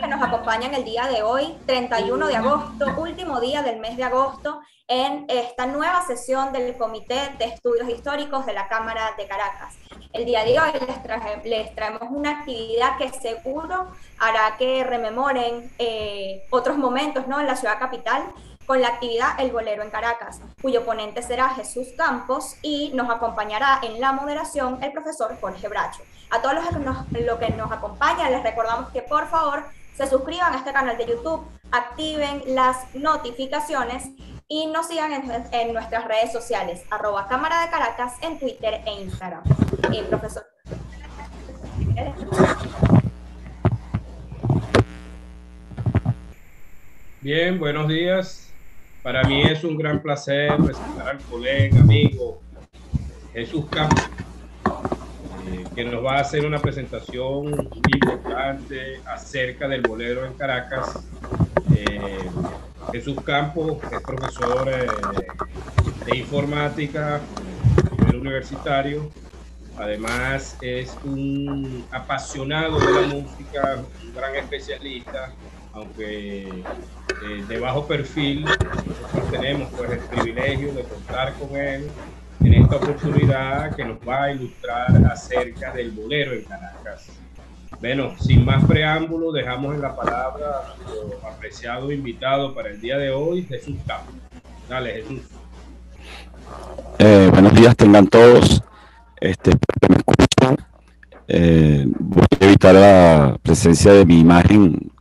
que nos acompañan el día de hoy, 31 de agosto, último día del mes de agosto, en esta nueva sesión del Comité de Estudios Históricos de la Cámara de Caracas. El día de hoy les, traemos una actividad que seguro hará que rememoren eh, otros momentos ¿no? en la ciudad capital con la actividad El Bolero en Caracas, cuyo ponente será Jesús Campos y nos acompañará en la moderación el profesor Jorge Bracho. A todos los que nos, lo que nos acompañan les recordamos que por favor se suscriban a este canal de YouTube, activen las notificaciones y nos sigan en, nuestras redes sociales, arroba Cámara de Caracas en Twitter e Instagram. Eh. Bien, buenos días. Para mí es un gran placer presentar al colega, amigo Jesús Campos, eh, que nos va a hacer una presentación importante acerca del bolero en Caracas. Eh, Jesús Campos es profesor eh, de informática nivel universitario. Además es un apasionado de la música, un gran especialista aunque eh, de bajo perfil, nosotros tenemos pues el privilegio de contar con él en esta oportunidad que nos va a ilustrar acerca del bolero en Caracas. Bueno, sin más preámbulo, dejamos en la palabra a nuestro apreciado invitado para el día de hoy, Jesús Campos. Dale, Jesús. Eh, buenos días, tengan todos. Este, me escuchan. Eh, voy a evitar la presencia de mi imagen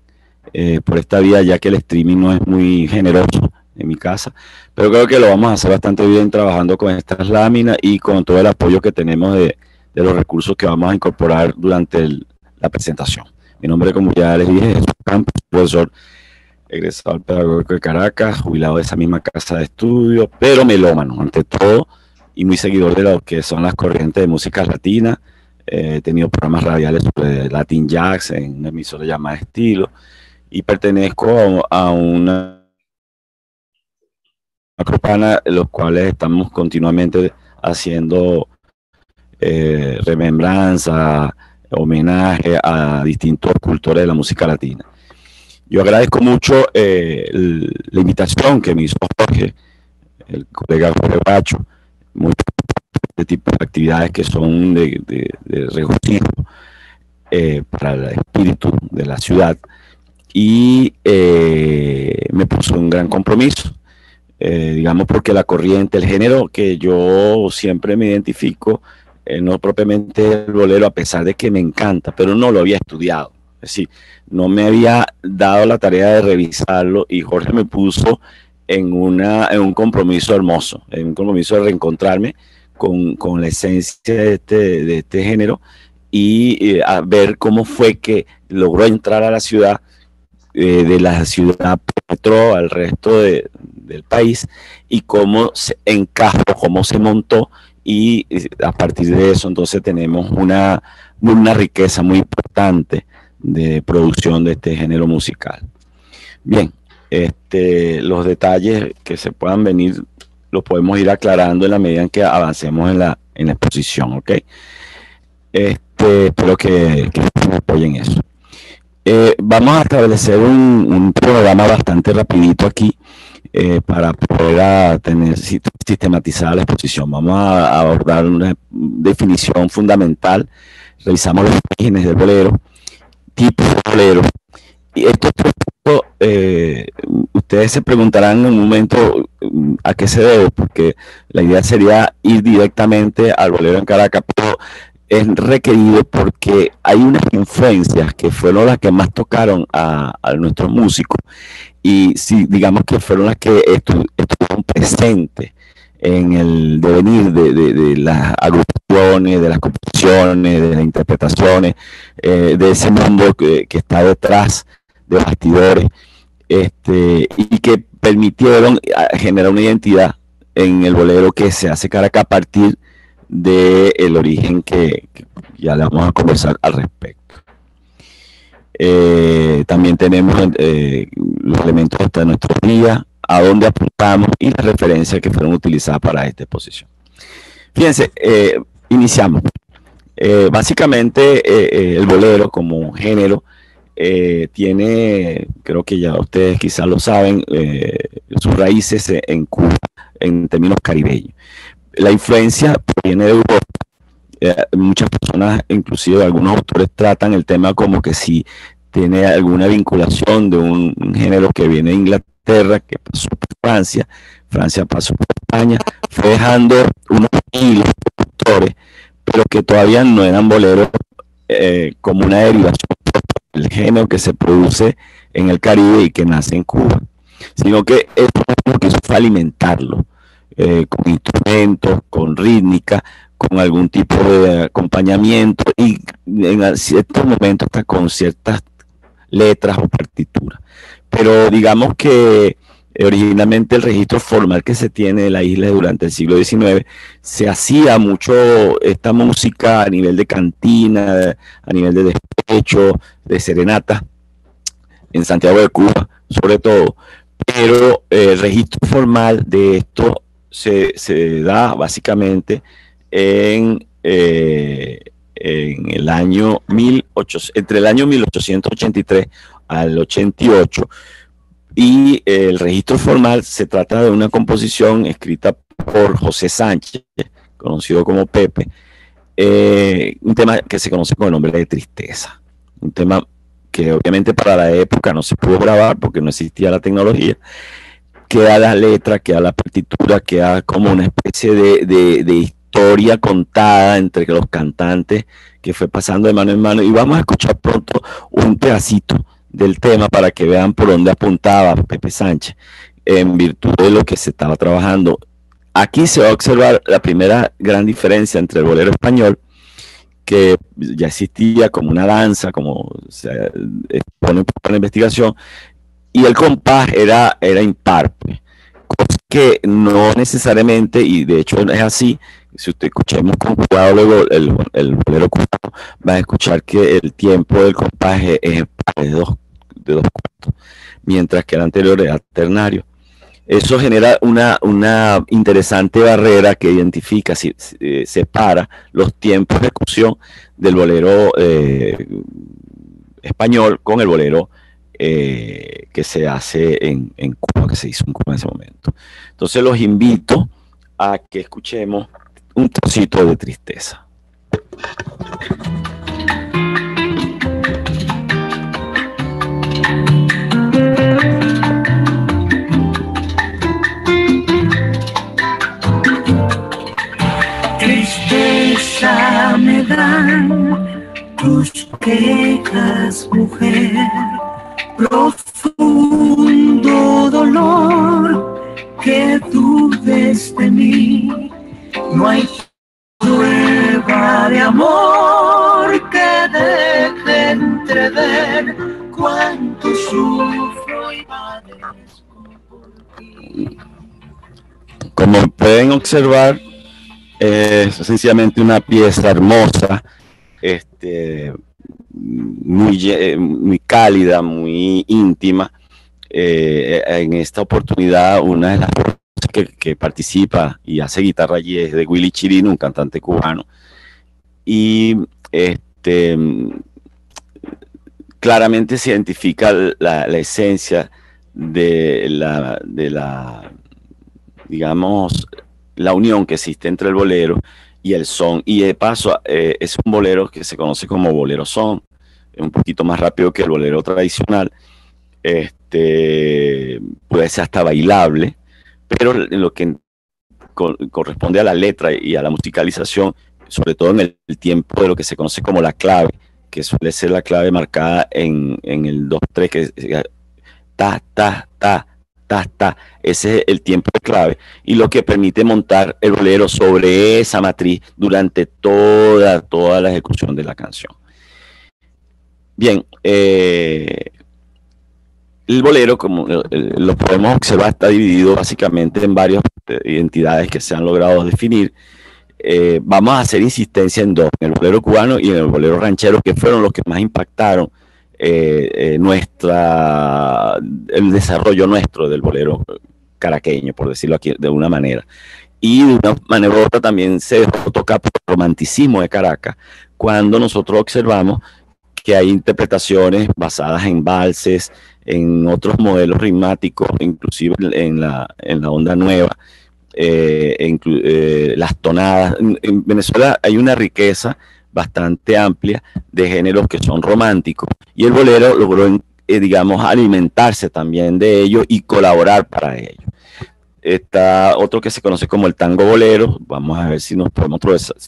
eh, por esta vía, ya que el streaming no es muy generoso en mi casa, pero creo que lo vamos a hacer bastante bien trabajando con estas láminas y con todo el apoyo que tenemos de, los recursos que vamos a incorporar durante la presentación. Mi nombre, como ya les dije, es Campos, profesor egresado al Pedagógico de Caracas, jubilado de esa misma casa de estudio, pero melómano, ante todo, y muy seguidor de lo que son las corrientes de música latina. Eh, he tenido programas radiales sobre Latin Jazz en una emisora llamada Estilo y pertenezco a, una grupana, los cuales estamos continuamente haciendo eh, remembranza, homenaje a distintos cultores de la música latina. Yo agradezco mucho eh, la invitación que me hizo Jorge, el colega Jorge Bacho, este tipo de actividades que son de, regocijo eh, para el espíritu de la ciudad y eh, me puso un gran compromiso, eh, digamos porque la corriente, el género que yo siempre me identifico, eh, no propiamente el bolero, a pesar de que me encanta, pero no lo había estudiado, es decir, no me había dado la tarea de revisarlo y Jorge me puso en, una, en un compromiso hermoso, en un compromiso de reencontrarme con, con la esencia de este, de este género y a ver cómo fue que logró entrar a la ciudad eh, de la ciudad Petro al resto del país y cómo se encajó, cómo se montó y eh, a partir de eso entonces tenemos una, una riqueza muy importante de producción de este género musical. Bien, este, los detalles que se puedan venir los podemos ir aclarando en la medida en que avancemos en la, en la exposición, ¿ok? Este, espero que, apoyen eso. Eh, vamos a establecer un, programa bastante rapidito aquí eh, para poder tener sistematizada la exposición. Vamos a, abordar una definición fundamental. Revisamos los orígenes del bolero, tipos de bolero. Y esto, eh, ustedes se preguntarán en un momento mm, a qué se debe, porque la idea sería ir directamente al bolero en Caracas, pero es requerido porque hay unas influencias que fueron las que más tocaron a, nuestros músicos y si digamos que fueron las que estuvieron presentes en el devenir de, las agrupaciones, de las composiciones, de las interpretaciones, eh, de ese mundo que, está detrás de bastidores, este, y que permitieron generar una identidad en el bolero que se hace Caracas a partir del origen que, ya le vamos a conversar al respecto. Eh, también tenemos eh, los elementos de nuestro día, a dónde apuntamos y las referencias que fueron utilizadas para esta exposición. Fíjense, eh, iniciamos. básicamente el bolero como género tiene, creo que ya ustedes quizás lo saben, sus raíces en Cuba en términos caribeños. La influencia proviene de Europa. Eh, muchas personas, inclusive algunos autores, tratan el tema como que si tiene alguna vinculación de un, género que viene de Inglaterra, que pasó por Francia, Francia pasó por España, fue dejando unos hilos autores, pero que todavía no eran boleros como una derivación el género que se produce en el Caribe y que nace en Cuba, sino que es lo que fue alimentarlo eh, con instrumentos, con rítmica, con algún tipo de acompañamiento y en ciertos momentos hasta con ciertas letras o partituras. Pero digamos que originalmente el registro formal que se tiene de la isla durante el siglo XIX, se hacía mucho esta música a nivel de cantina, a nivel de despecho, de serenata, en Santiago de Cuba, sobre todo. Pero el registro formal de esto se, da básicamente en, eh, en el año 18, entre el año 1883 al 88 y el registro formal se trata de una composición escrita por José Sánchez, conocido como Pepe, eh, un tema que se conoce con el nombre de Tristeza. Un tema que obviamente para la época no se pudo grabar porque no existía la tecnología, queda la letra, queda la partitura, queda como una especie de, de historia contada entre los cantantes que fue pasando de mano en mano. Y vamos a escuchar pronto un pedacito del tema para que vean por dónde apuntaba Pepe Sánchez en virtud de lo que se estaba trabajando. Aquí se va a observar la primera gran diferencia entre el bolero español, que ya existía como una danza, como se pone por la investigación, y el compás era, era impar, pues. que no necesariamente, y de hecho es así, si usted escuchemos con cuidado luego el, el bolero cubano, va a escuchar que el tiempo del compás es, es de dos de dos cuartos, mientras que el anterior era ternario. Eso genera una, una interesante barrera que identifica, si, eh, separa los tiempos de ejecución del bolero eh, español con el bolero eh, que se hace en, en Cuba, que se hizo en Cuba en ese momento. Entonces los invito a que escuchemos un trocito de tristeza. me dan tus quejas, mujer, profundo dolor que dudes de mí. No hay prueba de amor que deje entrever cuánto sufro y padezco por ti. Como pueden observar, es sencillamente una pieza hermosa, este, muy, eh, muy cálida, muy íntima. Eh, en esta oportunidad, una de las que, participa y hace guitarra allí es de Willy Chirino, un cantante cubano. Y este, claramente se identifica la, la esencia de la, de la, digamos, la unión que existe entre el bolero y el son. Y de paso, eh, es un bolero que se conoce como bolero son, es un poquito más rápido que el bolero tradicional. Este, puede ser hasta bailable, pero lo que corresponde a la letra y a la musicalización, sobre todo en el, tiempo de lo que se conoce como la clave, que suele ser la clave marcada en, en el 2-3, que ta, ta, ta, ta, Ese es el tiempo de clave y lo que permite montar el bolero sobre esa matriz durante toda, toda la ejecución de la canción. Bien, eh, el bolero, como eh, lo podemos observar, está dividido básicamente en varias identidades que se han logrado definir. Eh, vamos a hacer insistencia en dos, en el bolero cubano y en el bolero ranchero, que fueron los que más impactaron eh, eh, el desarrollo nuestro del bolero caraqueño, por decirlo aquí de una manera. Y de una manera u otra también se toca por el romanticismo de Caracas, cuando nosotros observamos que hay interpretaciones basadas en valses, en otros modelos ritmáticos, inclusive en la, en la onda nueva, eh, eh, las tonadas. En, Venezuela hay una riqueza bastante amplia de géneros que son románticos y el bolero logró, eh, digamos, alimentarse también de ellos y colaborar para ello. Está otro que se conoce como el tango bolero. Vamos a ver si nos podemos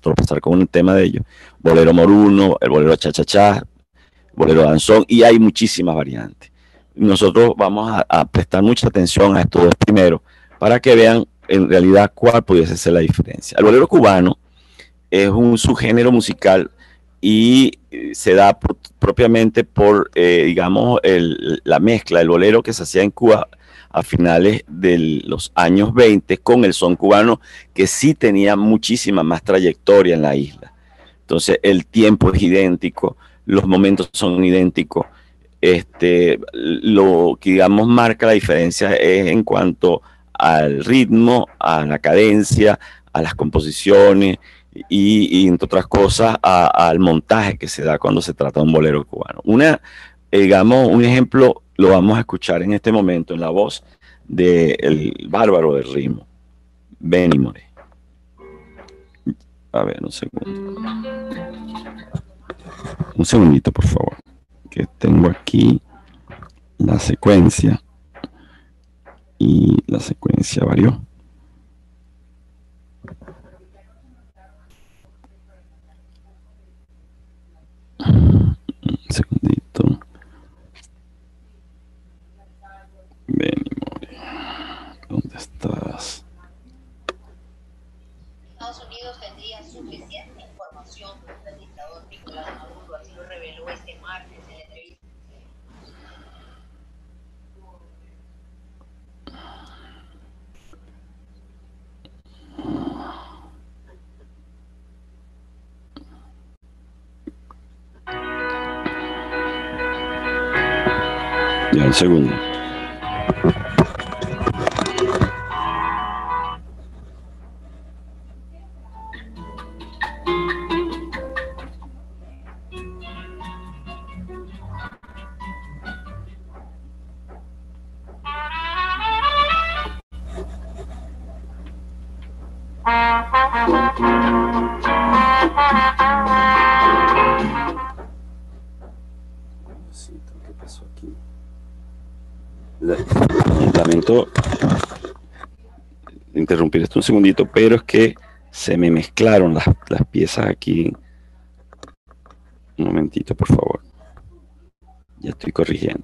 tropezar con un tema de ello. Bolero moruno, el bolero cha-cha-cha, bolero danzón, y hay muchísimas variantes. Nosotros vamos a, prestar mucha atención a estos dos primeros para que vean en realidad cuál pudiese ser la diferencia. El bolero cubano es un subgénero musical y eh, se da propiamente por, eh, digamos, la mezcla del bolero que se hacía en Cuba a finales de los años 20 con el son cubano, que sí tenía muchísima más trayectoria en la isla. Entonces el tiempo es idéntico, los momentos son idénticos. Este, lo que digamos marca la diferencia es en cuanto al ritmo, a la cadencia, a las composiciones y, entre otras cosas al montaje que se da cuando se trata de un bolero cubano. Una, digamos, un ejemplo lo vamos a escuchar en este momento en la voz del bárbaro del ritmo, Benny More. A ver, un segundo. Un segundito, por favor. Que tengo aquí la secuencia. Y la secuencia varió. Un segundito. Ven ¿Dónde estás? Estados Unidos tendría suficiente información sobre el dictador Nicolás Maduro, así lo reveló este martes en la entrevista. Ya, un segundo. Un segundito, pero es que se me mezclaron las, las piezas aquí. Un momentito, por favor. Ya estoy corrigiendo.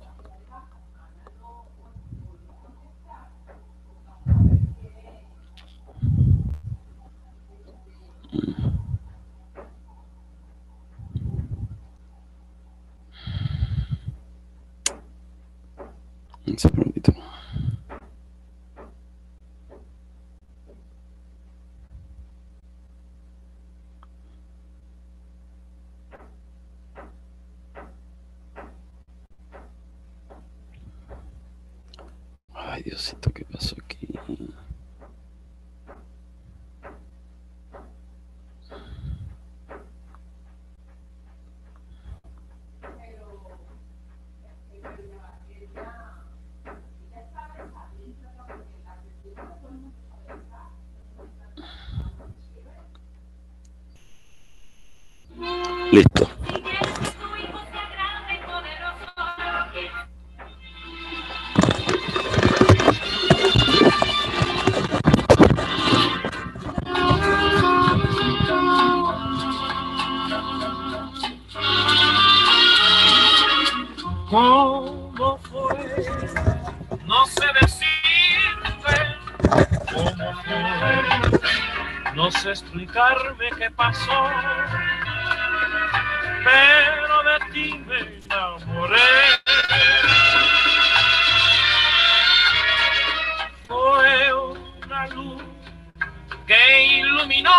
Iluminó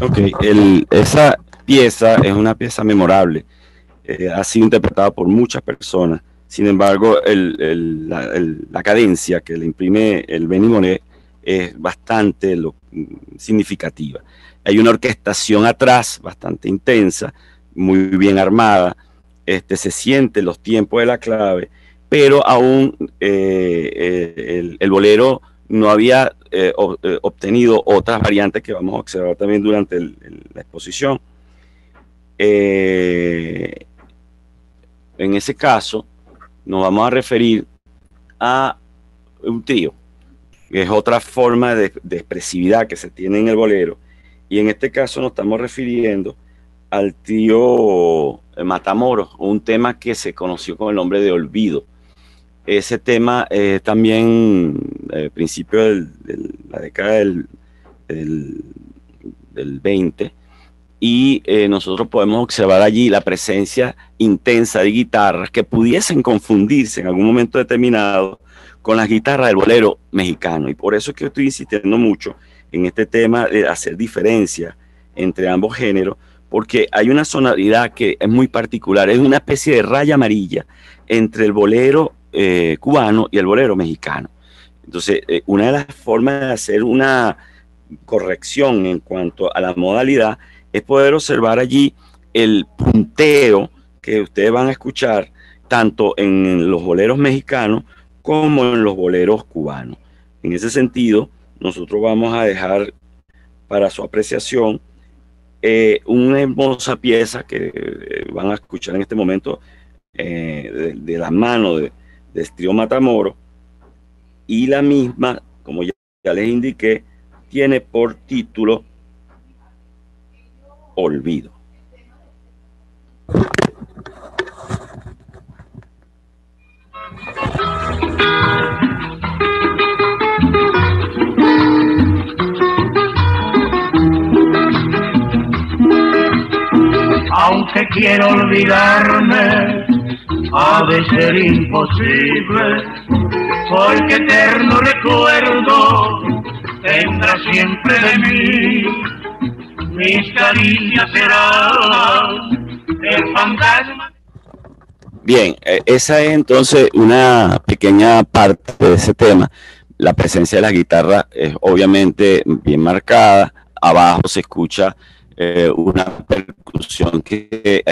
Ok, el, esa pieza es una pieza memorable eh, ha sido interpretado por muchas personas. Sin embargo, el- la, la cadencia que le imprime el Benny Monet es bastante significativa. Hay una orquestación atrás bastante intensa, muy bien armada, este, se sienten los tiempos de la clave, pero aún eh, eh, el, bolero no había eh, ob- obtenido otras variantes que vamos a observar también durante la exposición. En ese caso, nos vamos a referir a un trío, es otra forma de, expresividad que se tiene en el bolero. Y en este caso nos estamos refiriendo al trío eh, Matamoros, un tema que se conoció con el nombre de Olvido. Ese tema eh, también, principio de la década del 20, y eh, nosotros podemos observar allí la presencia intensa de guitarras que pudiesen confundirse en algún momento determinado con las guitarras del bolero mexicano. Y por eso es que estoy insistiendo mucho en este tema de hacer diferencia entre ambos géneros, porque hay una sonoridad que es muy particular, es una especie de raya amarilla entre el bolero eh, cubano y el bolero mexicano. Entonces, eh, una de las formas de hacer una corrección en cuanto a la modalidad es poder observar allí el punteo que ustedes van a escuchar tanto en los boleros mexicanos como en los boleros cubanos. En ese sentido, nosotros vamos a dejar para su apreciación eh, una hermosa pieza que eh, van a escuchar en este momento eh, de, de la mano de, de Estrío Matamoro y la misma, como ya, ya les indiqué, tiene por título Olvido. Aunque quiero olvidarme, ha de ser imposible, porque eterno recuerdo tendrá siempre de mí. Mis caricias serán el fantasma. Bien, eh, esa es entonces una pequeña parte de ese tema. La presencia de la guitarra es obviamente bien marcada. Abajo se escucha eh, una percusión que eh,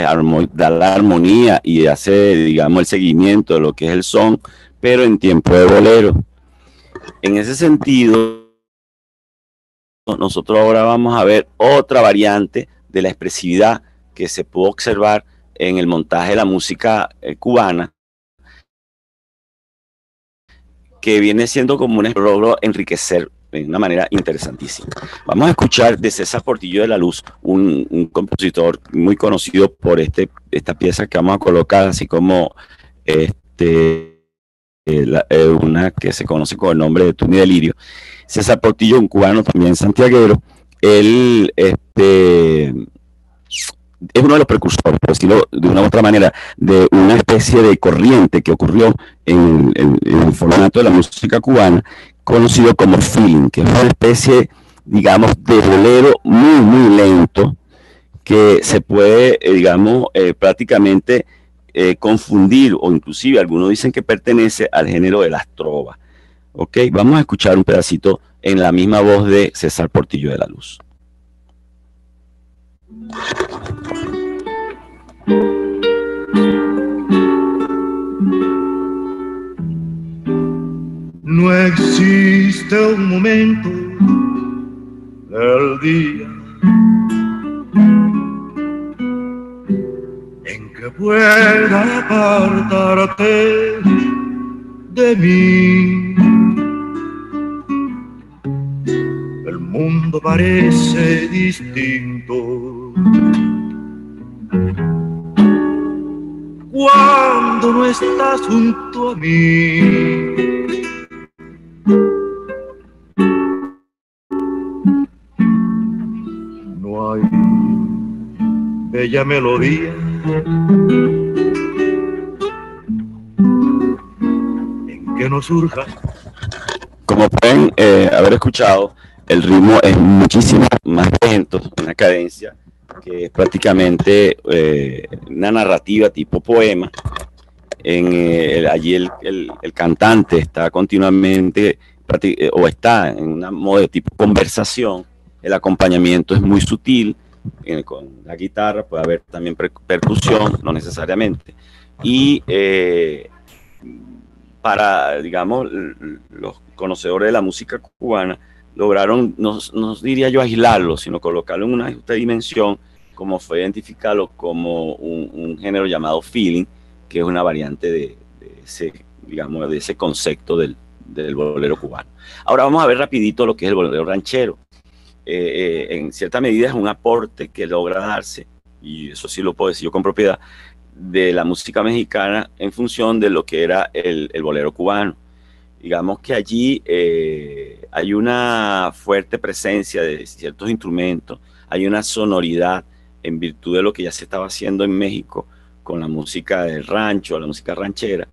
da la armonía y hace, digamos, el seguimiento de lo que es el son, pero en tiempo de bolero. En ese sentido, nosotros ahora vamos a ver otra variante de la expresividad que se pudo observar en el montaje de la música eh, cubana, que viene siendo como un logro enriquecer de una manera interesantísima. Vamos a escuchar de César Portillo de la Luz, un, compositor muy conocido por este, esta pieza que vamos a colocar, así como este, eh, eh, una que se conoce con el nombre de Tuni Delirio. César Portillo, un cubano también santiaguero, él este, es uno de los precursores, por decirlo de una u otra manera, de una especie de corriente que ocurrió en, el formato de la música cubana, conocido como feeling, que es una especie, digamos, de bolero muy, muy lento, que se puede, eh, digamos, eh, prácticamente eh, confundir, o inclusive algunos dicen que pertenece al género de las trovas. Ok, vamos a escuchar un pedacito en la misma voz de César Portillo de la Luz. No existe un momento del día en que pueda apartarte de mí. El mundo parece distinto cuando no estás junto a mí. No hay bella melodía en que no surja Como pueden eh, haber escuchado, el ritmo es muchísimo más lento, una cadencia que es prácticamente eh, una narrativa tipo poema. Eh, allí el, el- cantante está continuamente eh, o está en un modo de tipo conversación. El acompañamiento es muy sutil. con la guitarra puede haber también per- percusión, no necesariamente. Y eh, para, digamos, los conocedores de la música cubana lograron, no, no diría yo aislarlo, sino colocarlo en una dimensión, como fue identificarlo como un género llamado feeling, que es una variante de, ese, digamos, de ese concepto del, bolero cubano. Ahora vamos a ver rapidito lo que es el bolero ranchero. Eh, eh, en cierta medida es un aporte que logra darse, y eso sí lo puedo decir yo con propiedad, de la música mexicana en función de lo que era el, el bolero cubano. Digamos que allí eh, hay una fuerte presencia de ciertos instrumentos, hay una sonoridad en virtud de lo que ya se estaba haciendo en México con la música del rancho, la música ranchera,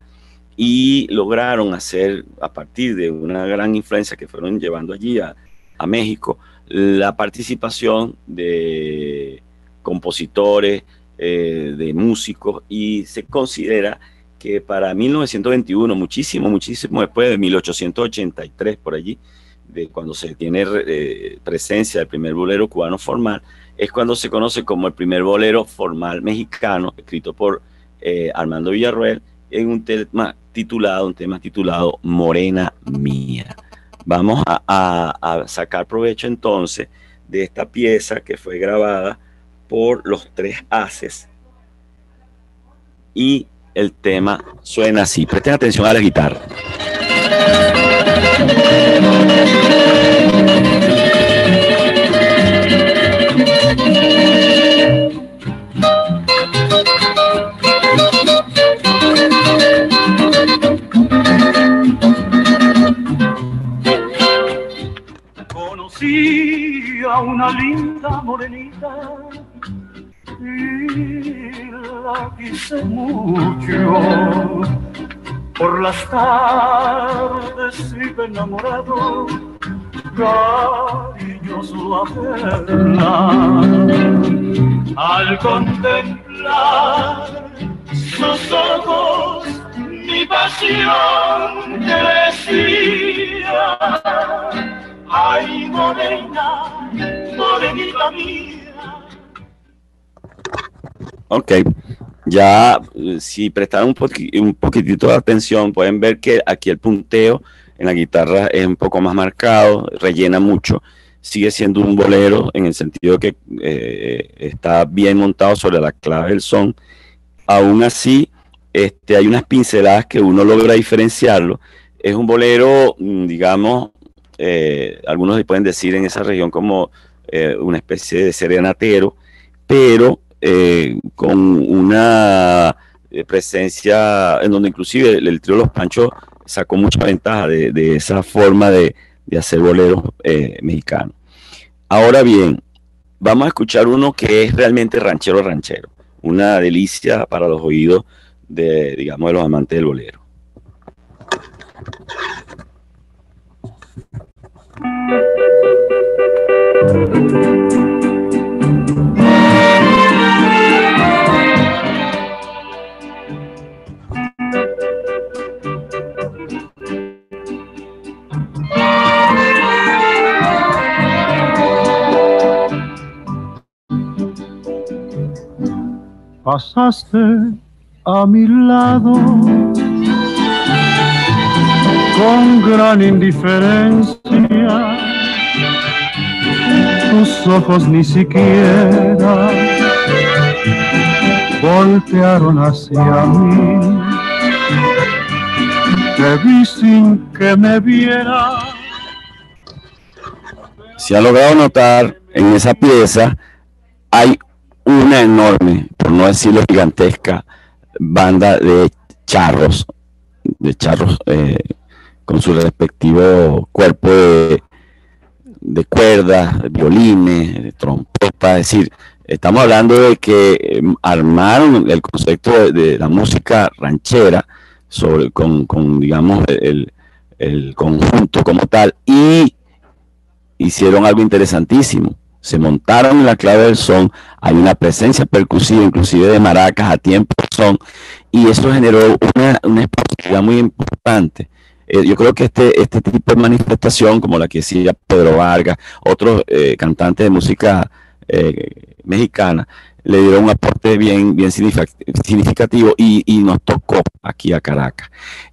y lograron hacer, a partir de una gran influencia que fueron llevando allí a, México, la participación de compositores, eh, de músicos, y se considera que para 1921, muchísimo, muchísimo después de 1883, por allí, de cuando se tiene eh, presencia del primer bolero cubano formal, es cuando se conoce como el primer bolero formal mexicano, escrito por eh, Armando Villarroel, en un tema titulado, un tema titulado Morena Mía. Vamos a, a- sacar provecho entonces de esta pieza que fue grabada por los tres haces y el tema suena así. Presten atención a la guitarra. Una linda morenita y la quise mucho. Por las tardes iba enamorado, cariñoso a verla. Al contemplar sus ojos, mi pasión crecía. Ay, morena, morenita mía. Ok, ya eh, si prestaron un, poqui- un poquitito de atención, pueden ver que aquí el punteo en la guitarra es un poco más marcado, rellena mucho, sigue siendo un bolero en el sentido que eh, está bien montado sobre la clave del son. Aún así, este, hay unas pinceladas que uno logra diferenciarlo. Es un bolero, mm, digamos, eh, algunos pueden decir en esa región como eh, una especie de serenatero, pero eh, con una eh, presencia en donde inclusive el, el trío Los Panchos sacó mucha ventaja de, esa forma de, de hacer boleros mexicanos. Ahora bien, vamos a escuchar uno que es realmente ranchero ranchero, una delicia para los oídos de, digamos, de los amantes del bolero. Pasaste a mi lado con gran indiferencia. Tus ojos ni siquiera voltearon hacia mí. Te vi sin que me viera. Si ha logrado notar en esa pieza, hay una enorme, por no decirlo gigantesca, banda de charros, de charros eh, con su respectivo cuerpo de, cuerdas, de violines, de trompeta, es decir, estamos hablando de que eh, armaron el concepto de, la música ranchera sobre, con, digamos, el, conjunto como tal y hicieron algo interesantísimo. se montaron en la clave del son, hay una presencia percusiva, inclusive de maracas a tiempo son, y eso generó una, una muy importante. Eh, yo creo que este, este tipo de manifestación, como la que decía Pedro Vargas, otros eh, cantantes de música eh, mexicana, le dieron un aporte bien, bien significativo y, y, nos tocó aquí a Caracas.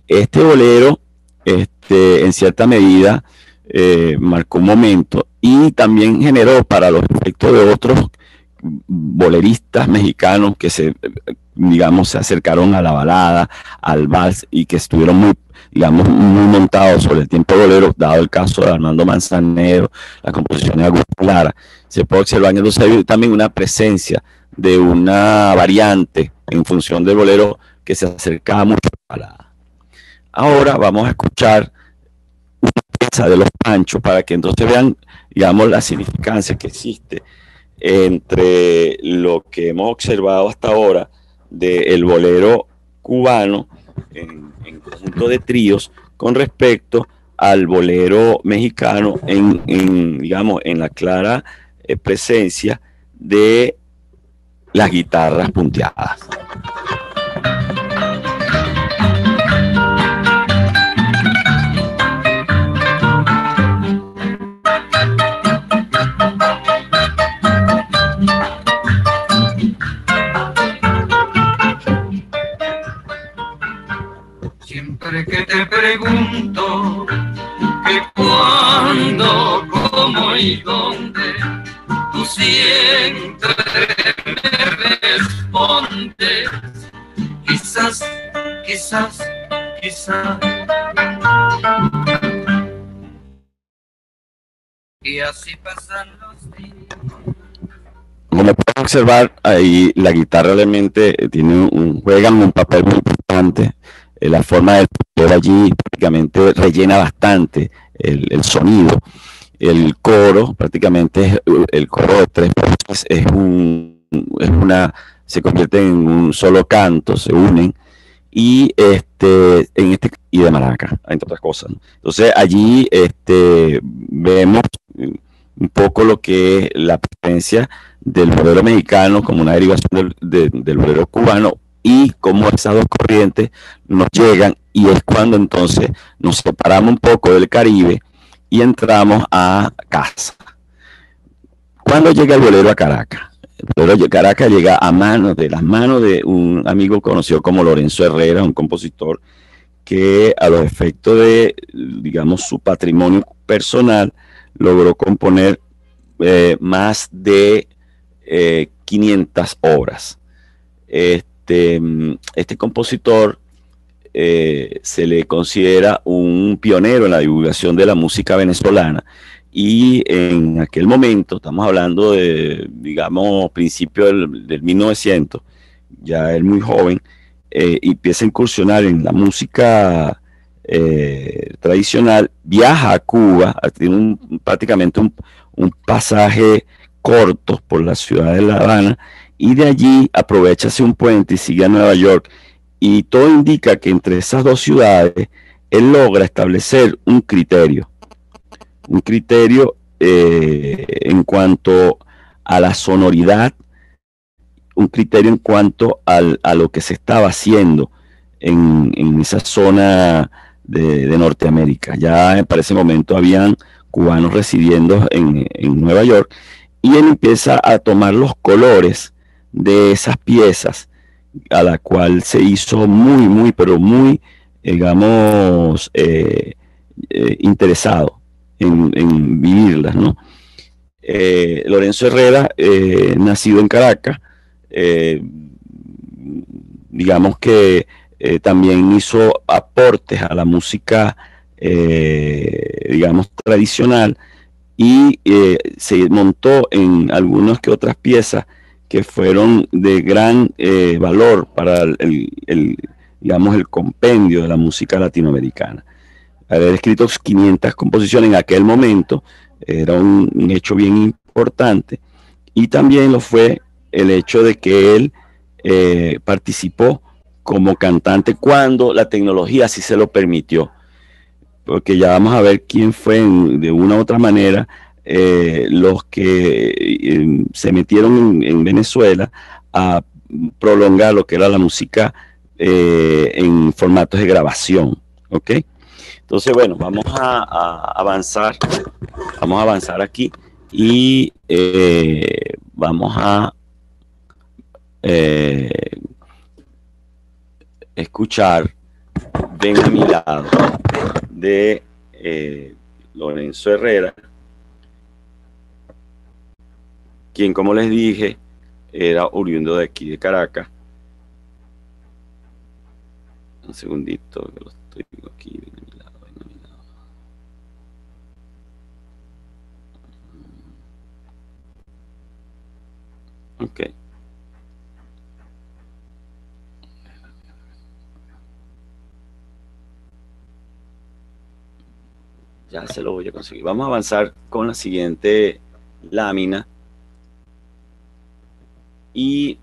Este bolero, este, en cierta medida, marcó un momento y también generó para los efectos de otros boleristas mexicanos que se, digamos, se acercaron a la balada, al vals y que estuvieron muy, digamos, muy montados sobre el tiempo bolero, dado el caso de Armando Manzanero, la composición de Clara, se puede observar entonces hay también una presencia de una variante en función del bolero que se acercaba mucho a la. Ahora vamos a escuchar una pieza de los panchos para que entonces vean, digamos, la significancia que existe entre lo que hemos observado hasta ahora del bolero cubano en, conjunto de tríos con respecto al bolero mexicano en, digamos, en la clara eh, presencia de las guitarras punteadas. Como pueden observar, ahí la guitarra realmente tiene un, juegan un papel muy importante. Eh, la forma del allí prácticamente rellena bastante el, sonido. El coro, prácticamente es, el coro de tres voces es, un, una, se convierte en un solo canto, se unen. Y este en este y de maraca entre otras cosas entonces allí este vemos un poco lo que es la presencia del bolero mexicano como una derivación del, del bolero cubano y cómo esas dos corrientes nos llegan y es cuando entonces nos separamos un poco del Caribe y entramos a casa. ¿Cuándo llega el bolero a Caracas? El bolero de Caracas llega a manos de las manos de un amigo conocido como Lorenzo Herrera, un compositor que a los efectos de, digamos, su patrimonio personal logró componer eh, más de 500 eh, obras. Este, este, este, compositor eh, se le considera un pionero en la divulgación de la música venezolana y en aquel momento, estamos hablando de, digamos, principio del, 1900, ya él muy joven, eh, empieza a incursionar en la música eh, tradicional, viaja a Cuba, tiene prácticamente un, un pasaje corto por la ciudad de La Habana y de allí aprovechase un puente y sigue a Nueva York. Y todo indica que entre esas dos ciudades él logra establecer un criterio, un criterio eh, en cuanto a la sonoridad, un criterio en cuanto a lo que se estaba haciendo en, esa zona de, Norteamérica. Ya para ese momento habían cubanos residiendo en, en Nueva York y él empieza a tomar los colores de esas piezas a la cual se hizo muy, muy, pero muy, digamos, eh, eh, interesado en, vivirlas. Eh, Lorenzo Herrera, nacido en Caracas, digamos que también hizo aportes a la música, digamos, tradicional y se montó en algunas que otras piezas que fueron de gran eh, valor para el, digamos, el compendio de la música latinoamericana. Haber escrito 500 composiciones en aquel momento era un, hecho bien importante y también lo fue el hecho de que él eh, participó como cantante cuando la tecnología sí se lo permitió. Porque ya vamos a ver quién fue de una u otra manera eh, los que se metieron en, en Venezuela a prolongar lo que era la música eh, en formatos de grabación, ¿ok? Entonces, bueno, vamos a, a avanzar, vamos a avanzar aquí y eh, vamos a escuchar Ven a mi lado de eh, Lorenzo Herrera, quien, como les dije, era oriundo de aquí de Caracas. Un segundito, que lo estoy viendo aquí. ven a mi lado, ven a mi lado. Ok. Ya se lo voy a conseguir. Vamos a avanzar con la siguiente lámina. Y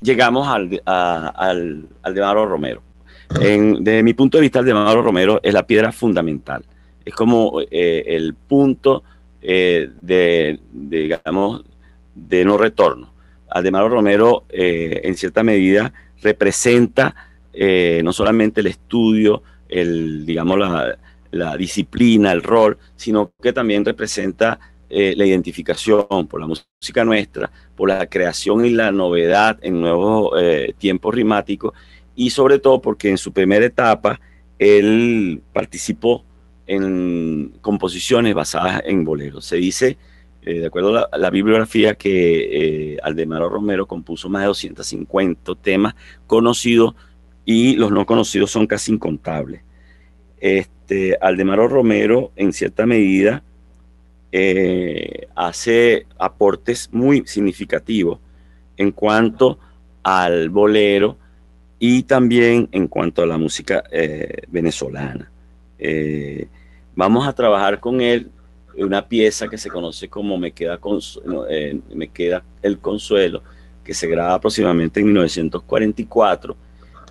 llegamos al, al, al de Mauro Romero. En- desde mi punto de vista, el de Mauro Romero es la piedra fundamental. Es como eh, el punto eh, de, de, digamos, de no retorno. Aldemaro Romero, eh, en cierta medida, representa no solamente el estudio, el, digamos, la, la disciplina, el rol, sino que también representa eh, la identificación por la música nuestra, por la creación y la novedad en nuevos eh, tiempos rimáticos y sobre todo porque en su primera etapa él participó en composiciones basadas en boleros. Se dice, eh, de acuerdo a la, la bibliografía, que eh, Aldemaro Romero compuso más de 250 temas conocidos y los no conocidos son casi incontables. Este, Aldemaro Romero, en cierta medida, eh, hace aportes muy significativos en cuanto al bolero y también en cuanto a la música eh, venezolana. Eh, vamos a trabajar con él una pieza que se conoce como Me queda, el consuelo, que se graba aproximadamente en 1944,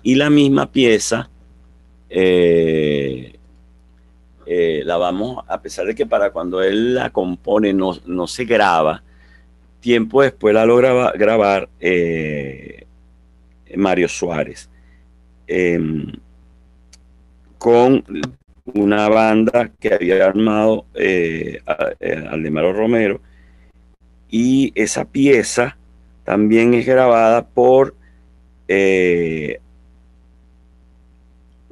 y la misma pieza eh, la vamos, a pesar de que para cuando él la compone no, no se graba, tiempo después la logra grabar eh, Mario Suárez em, con una banda que había armado eh, Aldemaro Romero y esa pieza también es grabada por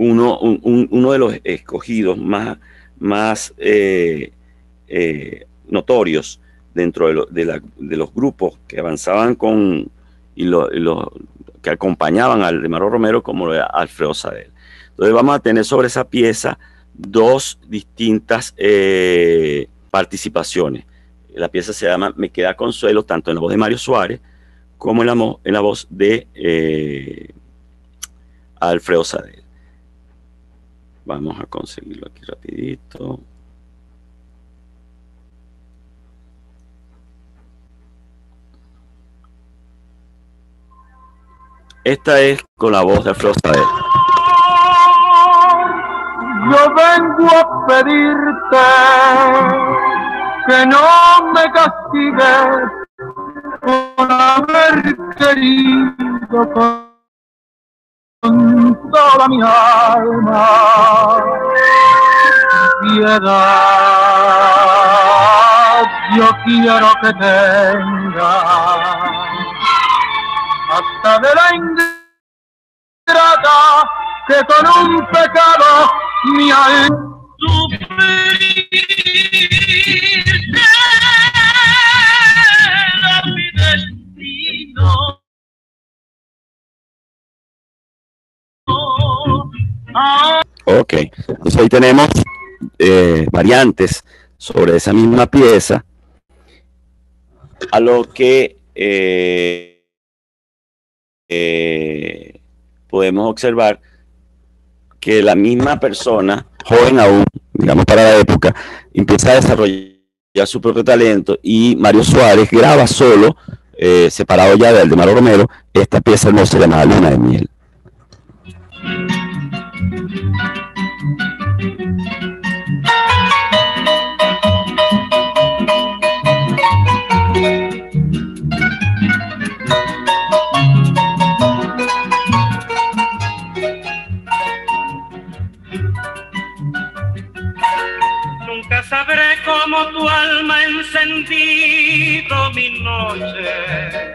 uno, un- un- uno de los escogidos más, eh, eh, notorios dentro de, los grupos que avanzaban con y, lo- y lo- que acompañaban al de Maro Romero como lo era Alfredo Sadel. Entonces vamos a tener sobre esa pieza dos distintas eh, participaciones. La pieza se llama Me queda consuelo, tanto en la voz de Mario Suárez como en la, voz de Alfredo Sadel. Vamos a conseguirlo aquí rapidito. Esta es con la voz de Alfredo Sadel. Yo vengo a pedirte que no me castigues por haber querido toda mi alma. Piedad, yo quiero que tengas hasta de la ingrata que con un pecado mi alma sufrir Ok, entonces ahí tenemos eh, variantes sobre esa misma pieza, a lo que eh, eh, podemos observar que la misma persona, joven aún, digamos para la época, empieza a desarrollar su propio talento y Mario Suárez graba solo, separado ya del de Maro Romero, esta pieza hermosa llamada Luna de Miel. Sabré cómo tu alma ha encendido mi noche.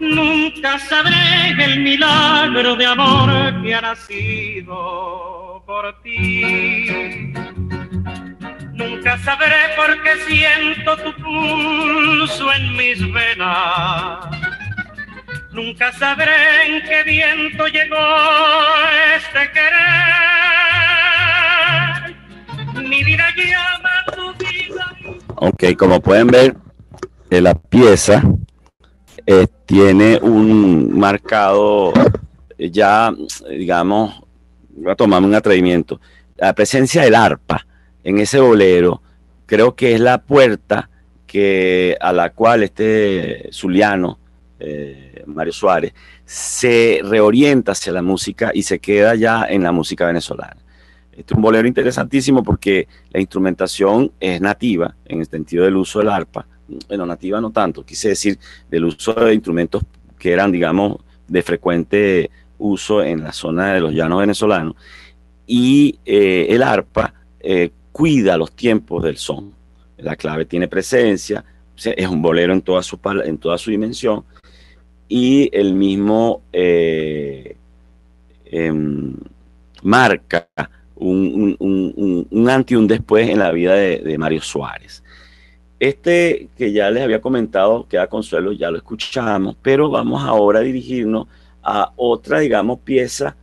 Nunca sabré el milagro de amor que ha nacido por ti. Nunca sabré por qué siento tu pulso en mis venas. Nunca sabré en qué viento llegó este querer. Mi vida llama tu vida. Ok, como pueden ver, eh, la pieza eh, tiene un marcado, eh, ya, digamos, voy a tomarme un atrevimiento, la presencia del arpa en ese bolero, creo que es la puerta que, a la cual este Zuliano, eh, Mario Suárez, se reorienta hacia la música y se queda ya en la música venezolana. Este es un bolero interesantísimo porque la instrumentación es nativa en el sentido del uso del arpa. Bueno, nativa no tanto, quise decir del uso de instrumentos que eran, digamos, de frecuente uso en la zona de los llanos venezolanos. Y eh, el arpa eh, cuida los tiempos del son. La clave tiene presencia, es un bolero en toda su, en toda su dimensión y el mismo eh, em, marca un, un, antes y un después en la vida de, Mario Suárez. Este que ya les había comentado, queda consuelo, ya lo escuchamos, pero vamos ahora a dirigirnos a otra, digamos, pieza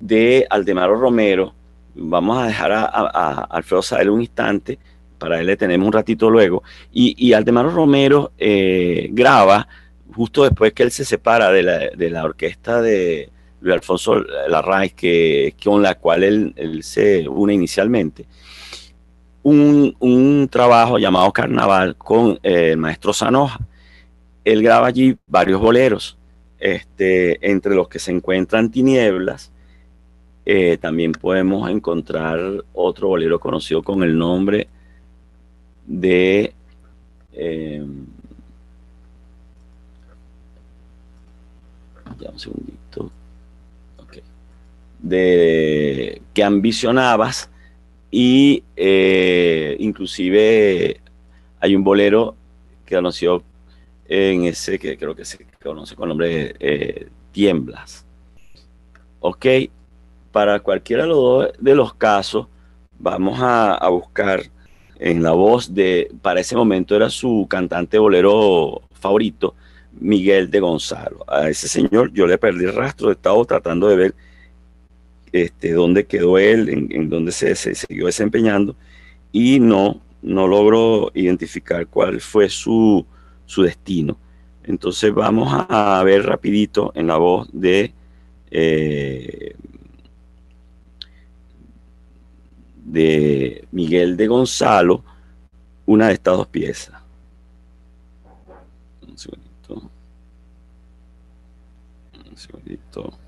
de Aldemaro Romero. Vamos a dejar a, Alfredo Sael un instante, para él le tenemos un ratito luego. Y, y Aldemaro Romero eh, graba justo después que él se separa de la, de la orquesta de Luis Alfonso Larraíz, que, con la cual él, se une inicialmente, un, un, trabajo llamado Carnaval con eh, el maestro Sanoja. Él graba allí varios boleros, este, entre los que se encuentran Tinieblas. Eh, también podemos encontrar otro bolero conocido con el nombre de... Eh, ya un segundito. De que ambicionabas y eh, inclusive hay un bolero que conoció en ese que creo que se conoce con el nombre de eh, Tiemblas. Ok, para cualquiera de los, casos, vamos a, buscar en la voz de, para ese momento era su cantante bolero favorito, Miguel de Gonzalo. A ese señor yo le perdí el rastro, he estado tratando de ver este, dónde quedó él, en, en dónde se, siguió desempeñando, y no, no logro identificar cuál fue su, su destino. Entonces vamos a, a, ver rapidito en la voz de, eh, de Miguel de Gonzalo una de estas dos piezas. Un segundito. Un segundito.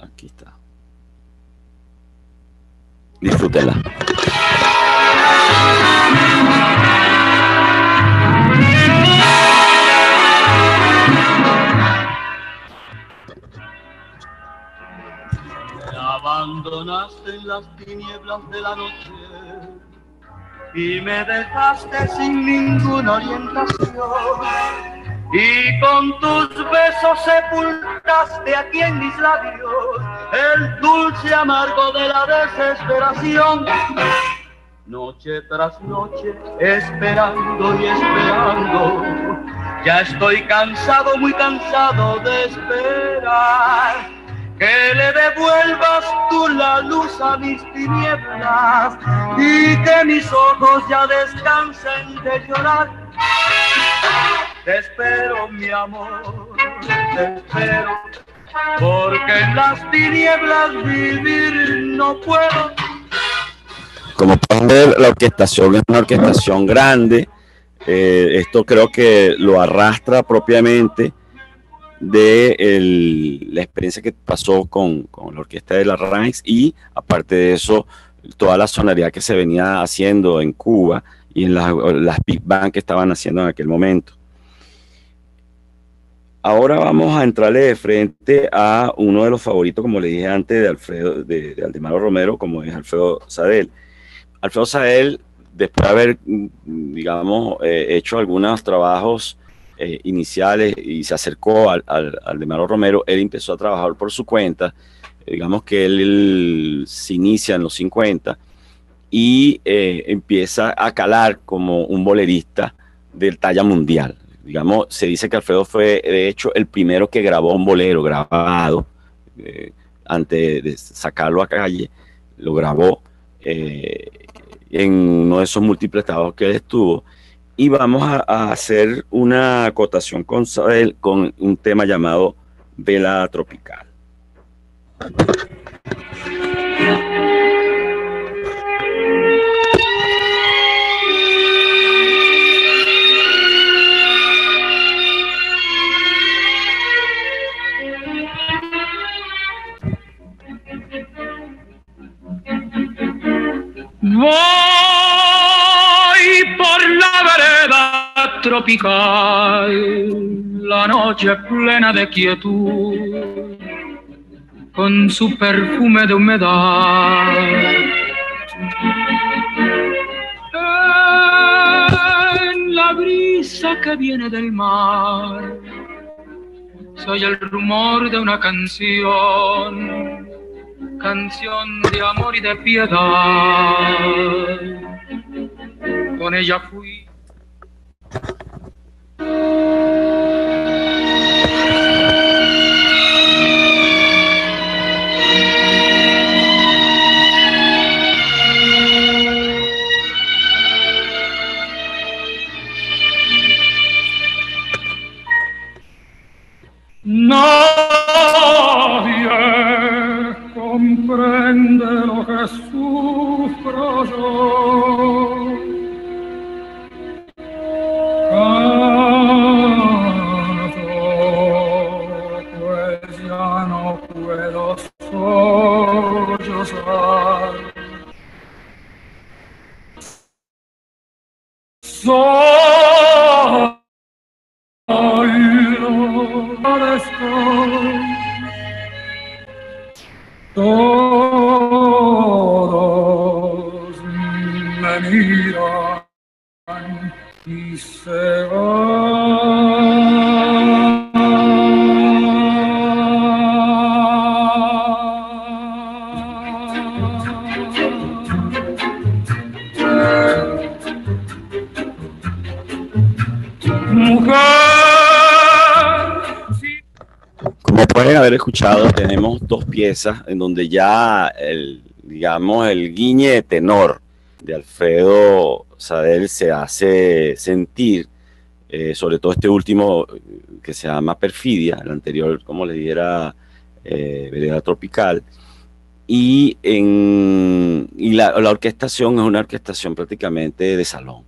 Aquí está. Disfrútela. Me abandonaste en las tinieblas de la noche y me dejaste sin ninguna orientación y con tus besos sepultaste aquí en mis labios el dulce amargo de la desesperación. Noche tras noche, esperando y esperando, ya estoy cansado, muy cansado de esperar. Que le devuelvas tú la luz a mis tinieblas y que mis ojos ya descansen de llorar. Te espero, mi amor, te espero, porque en las tinieblas vivir no puedo. Como pueden ver, la orquestación es una orquestación grande. Eh, esto creo que lo arrastra propiamente de la experiencia que pasó con, con, la orquesta de la Ranks y aparte de eso, toda la sonoridad que se venía haciendo en Cuba y en las, las big band que estaban haciendo en aquel momento. Ahora vamos a entrarle de frente a uno de los favoritos, como le dije antes, de Alfredo, de, de Aldemaro Romero, como es Alfredo Sadel. Alfredo Sadel, después de haber, digamos, eh, hecho algunos trabajos eh, iniciales y se acercó al, al, al de Maro Romero, él empezó a trabajar por su cuenta. Digamos que él, se inicia en los 50 y eh, empieza a calar como un bolerista de talla mundial. Digamos, se dice que Alfredo fue, de hecho, el primero que grabó un bolero grabado, eh, antes de sacarlo a calle, lo grabó eh, en uno de esos múltiples trabajos que él estuvo. Y vamos a, a hacer una acotación con, con un tema llamado Vela Tropical. La noche plena de quietud, con su perfume de humedad. En la brisa que viene del mar, soy el rumor de una canción canción de amor y de piedad. Con ella fui. Nadie comprende lo que sufro yo. Escuchado, tenemos dos piezas en donde ya el, digamos, el guiñe de tenor de Alfredo Sadel se hace sentir, eh, sobre todo este último eh, que se llama Perfidia, el anterior, como le diera, eh, Vereda Tropical. Y, en, y la, la orquestación es una orquestación prácticamente de salón.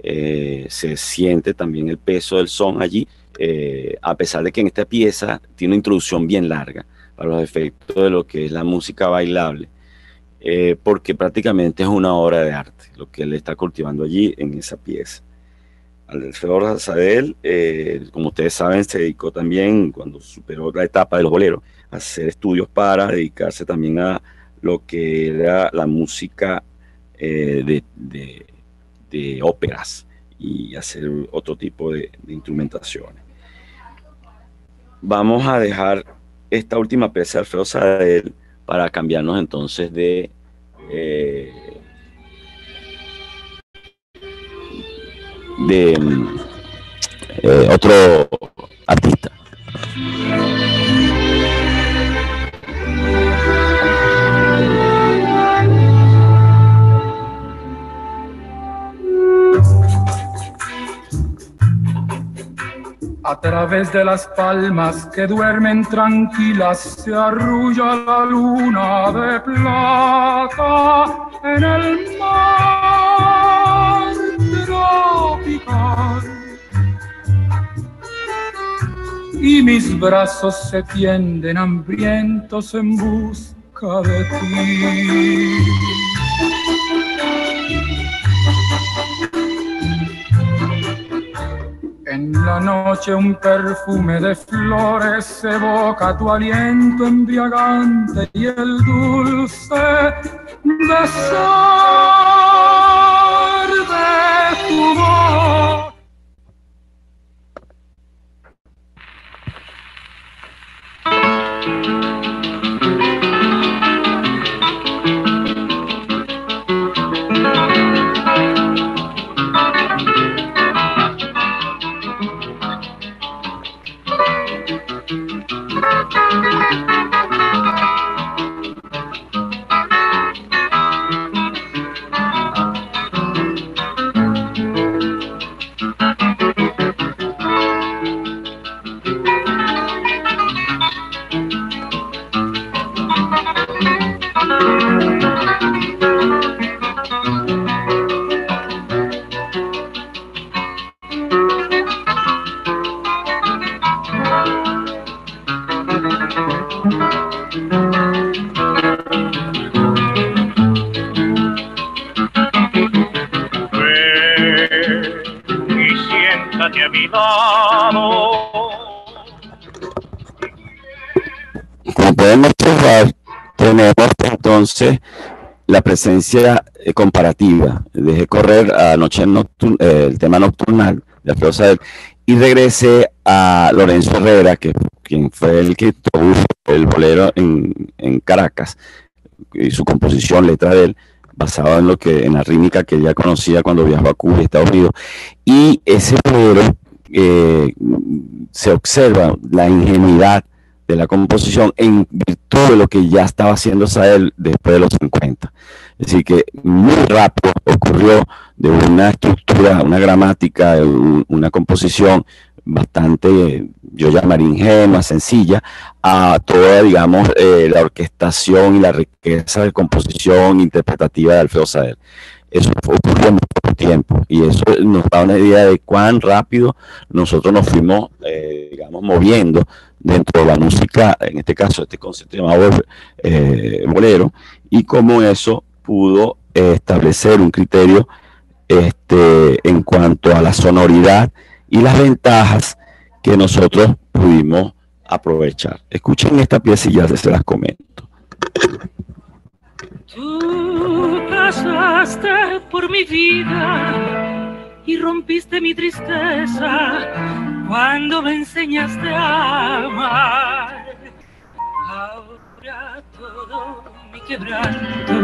Eh, se siente también el peso del son allí, eh, a pesar de que en esta pieza tiene una introducción bien larga para los efectos de lo que es la música bailable, eh, porque prácticamente es una obra de arte lo que él está cultivando allí en esa pieza. Alfredo Sadel, eh, como ustedes saben, se dedicó también, cuando superó la etapa de los boleros, a hacer estudios para dedicarse también a lo que era la música de, óperas y hacer otro tipo de instrumentaciones. Vamos a dejar esta última pieza de Alfredo Sadel para cambiarnos entonces de eh, de mm, eh, otro artista. A través de las palmas que duermen tranquilas se arrulla la luna de plata en el mar tropical. Y mis brazos se tienden hambrientos en busca de ti. Esta noche un perfume de flores evoca tu aliento embriagante y el dulce besar de tu voz. Entonces la presencia eh, comparativa. Dejé correr nocturn- eh, el tema nocturnal de Alfredo Saer y regresé a Lorenzo Herrera, que quien fue el que introdujo el bolero en, en Caracas y su composición, letra de él, basada en lo que en la rítmica que ya conocía cuando viajó a Cuba y Estados Unidos. Y ese bolero eh, se observa la ingenuidad de la composición en virtud de lo que ya estaba haciendo Sael después de los 50. Es decir, que muy rápido ocurrió de una estructura, una gramática, un- una composición bastante, yo llamaría ingenua, sencilla, a toda, digamos, eh, la orquestación y la riqueza de composición interpretativa de Alfredo Sael. Eso ocurrió en poco tiempo y eso nos da una idea de cuán rápido nosotros nos fuimos, eh, digamos, moviendo dentro de la música, en este caso, este concepto llamado eh, bolero, y cómo eso pudo eh, establecer un criterio este, en cuanto a la sonoridad y las ventajas que nosotros pudimos aprovechar. Escuchen esta pieza y ya se las comento. Tú pasaste por mi vida y rompiste mi tristeza cuando me enseñaste a amar. Ahora todo mi quebranto,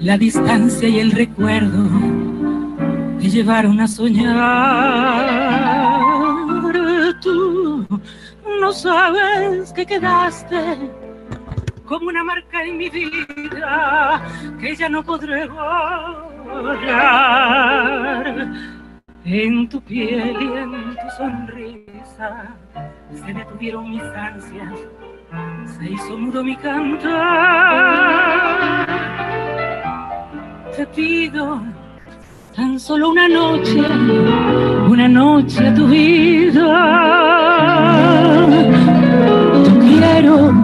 la distancia y el recuerdo te llevaron a soñar. Tú no sabes que quedaste como una marca en mi vida que ya no podré borrar. En tu piel y en tu sonrisa se detuvieron mis ansias, se hizo mudo mi cantar. Te pido tan solo una noche, una noche a tu vida. Yo quiero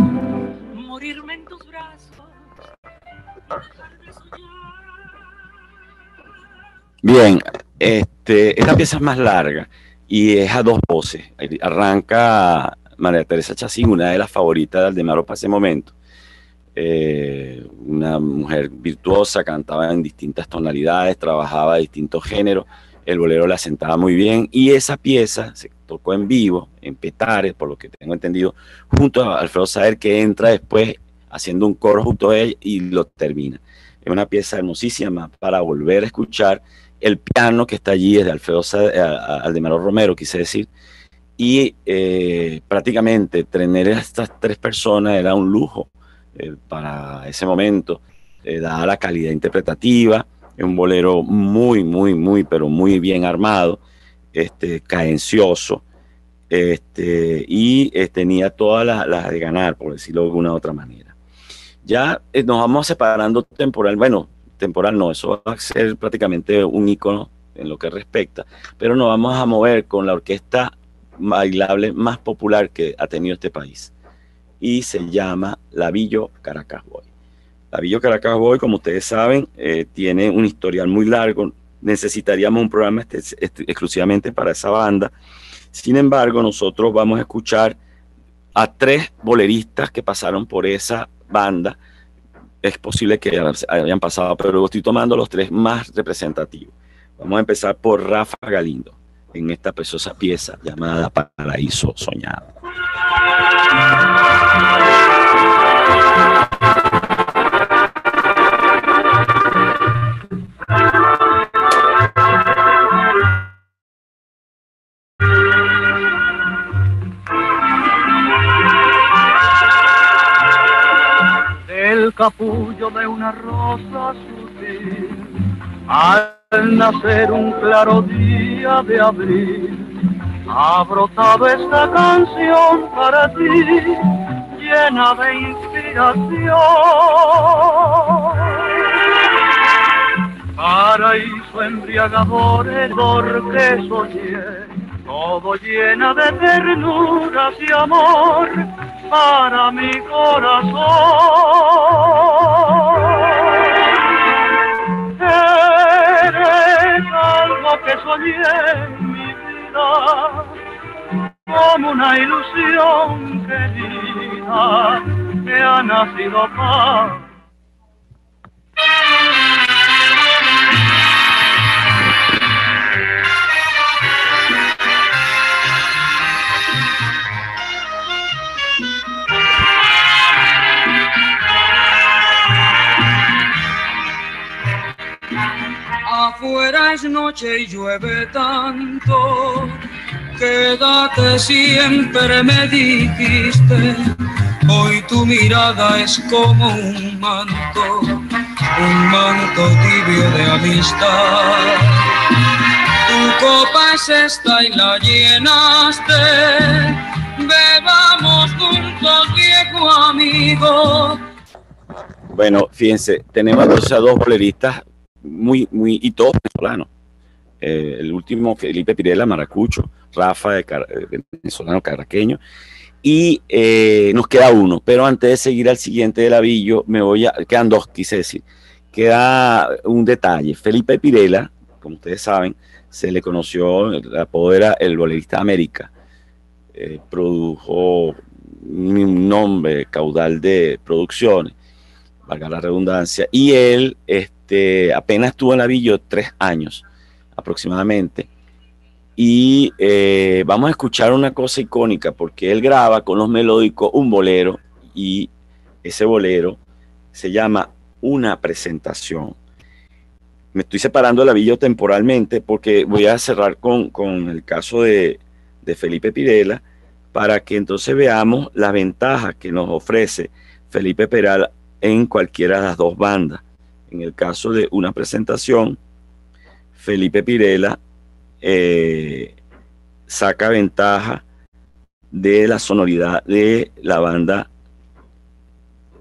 Bien, este, esta pieza es más larga y es a dos voces. Arranca María Teresa Chacín, una de las favoritas de Aldemaro para ese momento. Eh, una mujer virtuosa, cantaba en distintas tonalidades, trabajaba distintos géneros, el bolero la sentaba muy bien y esa pieza se tocó en vivo, en Petare, por lo que tengo entendido, junto a Alfredo Saer, que entra después haciendo un coro junto a él y lo termina. Es una pieza hermosísima para volver a escuchar el piano que está allí es de Alfredo a- Aldemaro Romero, quise decir, y eh, prácticamente tener estas tres personas era un lujo eh, para ese momento, eh, dada la calidad interpretativa, un bolero muy, muy, muy, pero muy bien armado, este, cadencioso, este, y eh, tenía todas las las de ganar, por decirlo de alguna otra manera. Ya eh, nos vamos separando temporal, bueno, temporal no, eso va a ser prácticamente un icono en lo que respecta, pero nos vamos a mover con la orquesta bailable más popular que ha tenido este país y se llama Lavillo Caracas Boy. Lavillo Caracas Boy, como ustedes saben, eh, tiene un historial muy largo, necesitaríamos un programa este- este- exclusivamente para esa banda. Sin embargo, nosotros vamos a escuchar a tres boleristas que pasaron por esa banda. Es posible que hayan pasado, pero estoy tomando los tres más representativos. Vamos a empezar por Rafa Galindo en esta preciosa pieza llamada Paraíso Soñado. Capullo de una rosa sutil. Al nacer un claro día de abril, ha brotado esta canción para ti, llena de inspiración. Paraíso embriagador, el que soñé, todo llena de ternuras y amor para mi corazón. Eres algo que soñé en mi vida, como una ilusión querida que ha nacido para Afuera es noche y llueve tanto. Quédate siempre, me dijiste. Hoy tu mirada es como un manto, un manto tibio de amistad. Tu copa es esta y la llenaste. Bebamos juntos, viejo amigo. Bueno, fíjense, tenemos a dos boleristas muy, muy, y todos venezolanos. Eh, el último, Felipe Pirela, Maracucho, Rafa, de Car- eh, venezolano caraqueño, y eh, nos queda uno, pero antes de seguir al siguiente del avillo, me voy a, quedan dos, quise decir, queda un detalle, Felipe Pirela, como ustedes saben, se le conoció, el apodo el bolerista de América, Eh, produjo un nombre, caudal de producciones, valga la redundancia, y él este, apenas estuvo en Avillo tres años aproximadamente. Y eh, vamos a escuchar una cosa icónica, porque él graba con los melódicos un bolero, y ese bolero se llama Una presentación. Me estoy separando del Avillo temporalmente porque voy a cerrar con, con el caso de, de Felipe Pirela para que entonces veamos las ventajas que nos ofrece Felipe Peral en cualquiera de las dos bandas. En el caso de una presentación, Felipe Pirela eh, saca ventaja de la sonoridad de la banda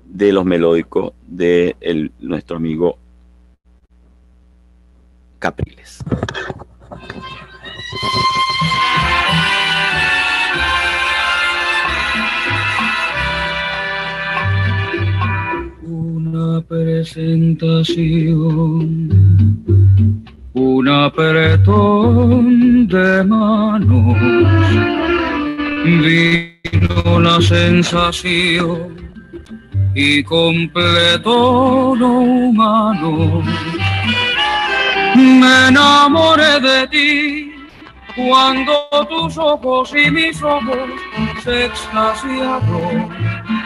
de los melódicos de nuestro amigo Capriles. Una presentación, un apretón de manos, vino la sensación y completó lo humano. Me enamoré de ti cuando tus ojos y mis ojos se extasiaron.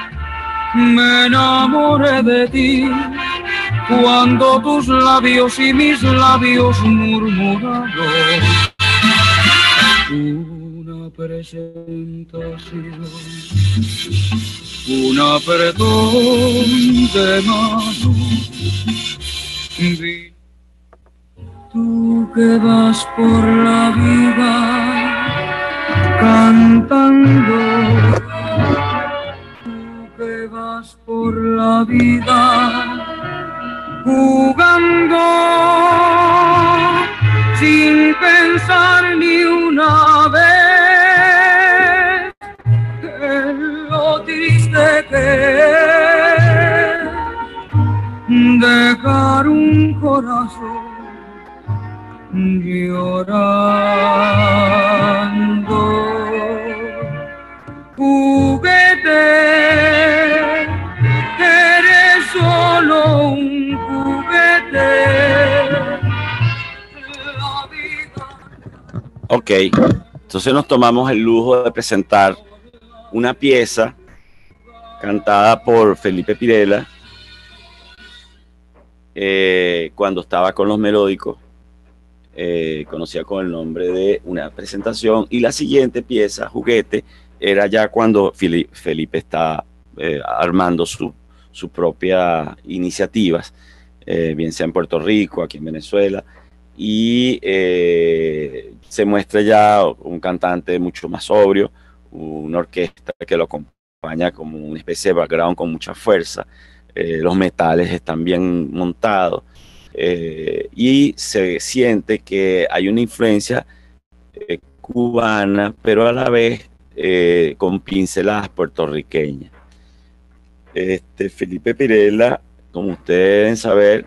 Me enamoré de ti cuando tus labios y mis labios murmuraron. Una presentación, un apretón de mano. Tú que vas por la vida cantando vas por la vida jugando sin pensar ni una vez en lo triste que es dejar un corazón llorando. Juguete, solo un juguete. Ok, entonces nos tomamos el lujo de presentar una pieza cantada por Felipe Pirela eh, cuando estaba con los melódicos, eh, conocida con el nombre de una presentación, y la siguiente pieza, Juguete, era ya cuando Felipe está eh, armando su, sus propias iniciativas, eh, bien sea en Puerto Rico, aquí en Venezuela, y eh, se muestra ya un cantante mucho más sobrio, una orquesta que lo acompaña como una especie de background con mucha fuerza, eh, los metales están bien montados y se siente que hay una influencia cubana, pero a la vez con pinceladas puertorriqueñas. Este, Felipe Pirela, como ustedes deben saber,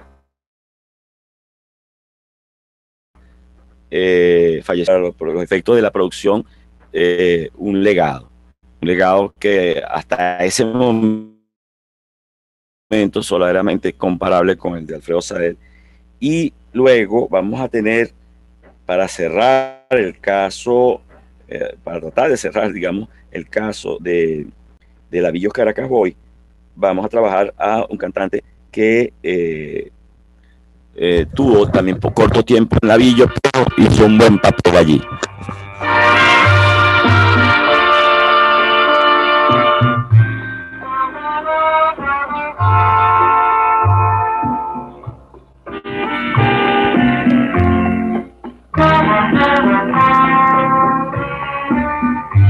eh, falleció por los efectos de la producción, eh, un legado, un legado que hasta ese momento solamente comparable con el de Alfredo Saed. Y luego vamos a tener, para cerrar el caso, eh, para tratar de cerrar, digamos, el caso de, de la Villo Caracas Boy, vamos a trabajar a un cantante que eh, eh, tuvo también por corto tiempo en la Villo, pero hizo un buen papel allí.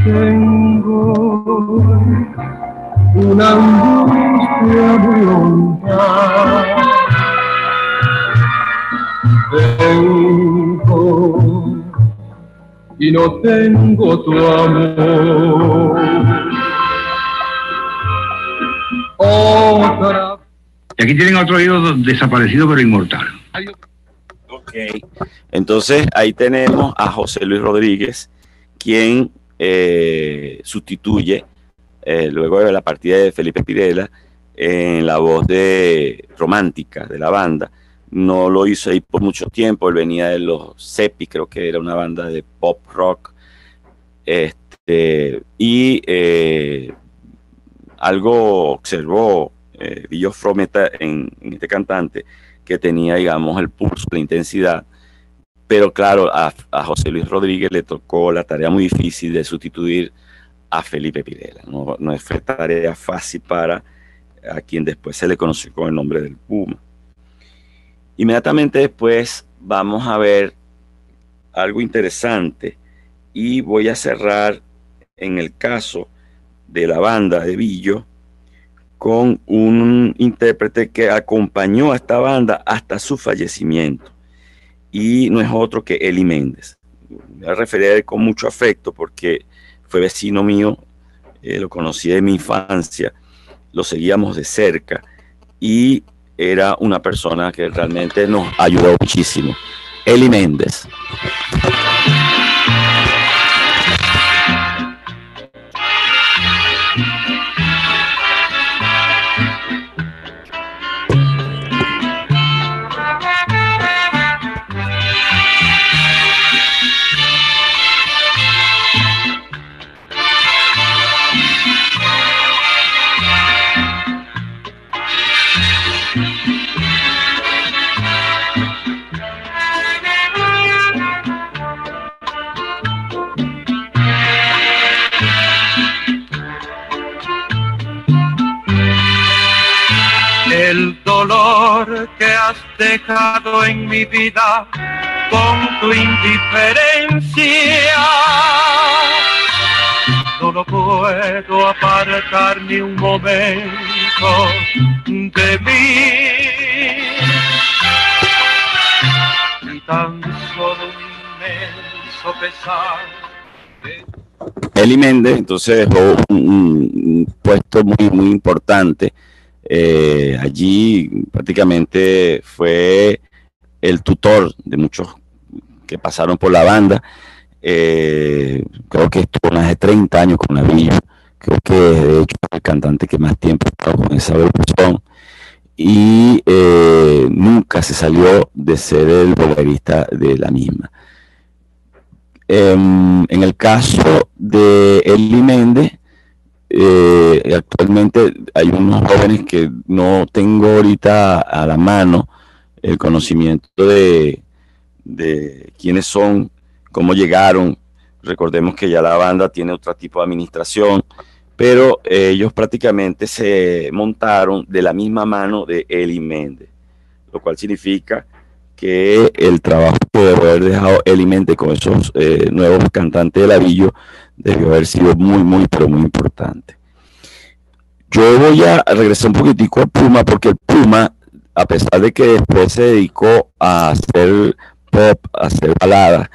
Tengo Tengo y no tengo tu amor. Otra Y aquí tienen otro ídolo desaparecido pero inmortal. Ok. Entonces ahí tenemos a José Luis Rodríguez, quien eh, sustituye eh, luego de la partida de Felipe Pirela en la voz de romántica de la banda. No lo hizo ahí por mucho tiempo, él venía de los Cepi, creo que era una banda de pop rock. Este, y eh, algo observó eh, Villo Frometa en, este cantante que tenía, digamos, el pulso, la intensidad. Pero claro, a, a José Luis Rodríguez le tocó la tarea muy difícil de sustituir a Felipe Pirela. No, no fue tarea fácil para a quien después se le conoció con el nombre del Puma. Inmediatamente después vamos a ver algo interesante y voy a cerrar en el caso de la banda de Villo con un intérprete que acompañó a esta banda hasta su fallecimiento y no es otro que Eli Méndez. Me voy a referir él con mucho afecto porque fue vecino mío, eh, lo conocí de mi infancia, lo seguíamos de cerca y era una persona que realmente nos ayudó muchísimo. Eli Méndez. Que has dejado en mi vida con tu indiferencia. No lo puedo apartar ni un momento de mí. Y tan solo un inmenso pesar. Eli Méndez entonces dejó un, un puesto muy, muy importante. Eh, allí prácticamente fue el tutor de muchos que pasaron por la banda. Eh, creo que estuvo más de 30 años con Navillo. Creo que de hecho es el cantante que más tiempo ha estado con esa versión. Y eh, nunca se salió de ser el bolerista de la misma. Em, en el caso de Eli Méndez, eh, actualmente hay unos jóvenes que no tengo ahorita a la mano el conocimiento de, de quiénes son, cómo llegaron. Recordemos que ya la banda tiene otro tipo de administración, pero eh, ellos prácticamente se montaron de la misma mano de Eli Méndez, lo cual significa que el trabajo debe haber dejado Eli Méndez con esos eh, nuevos cantantes de Lavillo debió haber sido muy, muy, pero muy importante. Yo voy a regresar un poquitico al Puma, porque el Puma, a pesar de que después se dedicó a hacer pop, a hacer baladas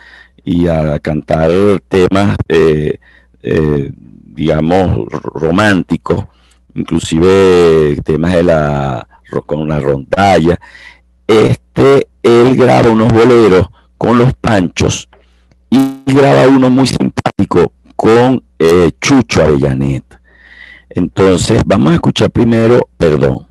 y a cantar temas, eh, eh, digamos, románticos, inclusive temas de la con la rondalla. Este, él graba unos boleros con los panchos y graba uno muy simpático con eh, Chucho Avellanet. Entonces, vamos a escuchar primero, perdón. Perdón,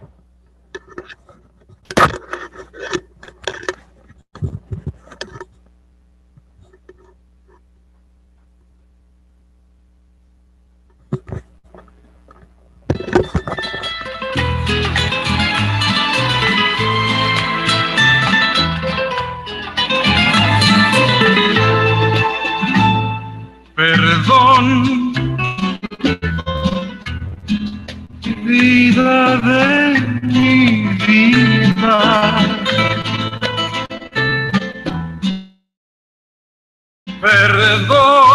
mi vida. Perdón,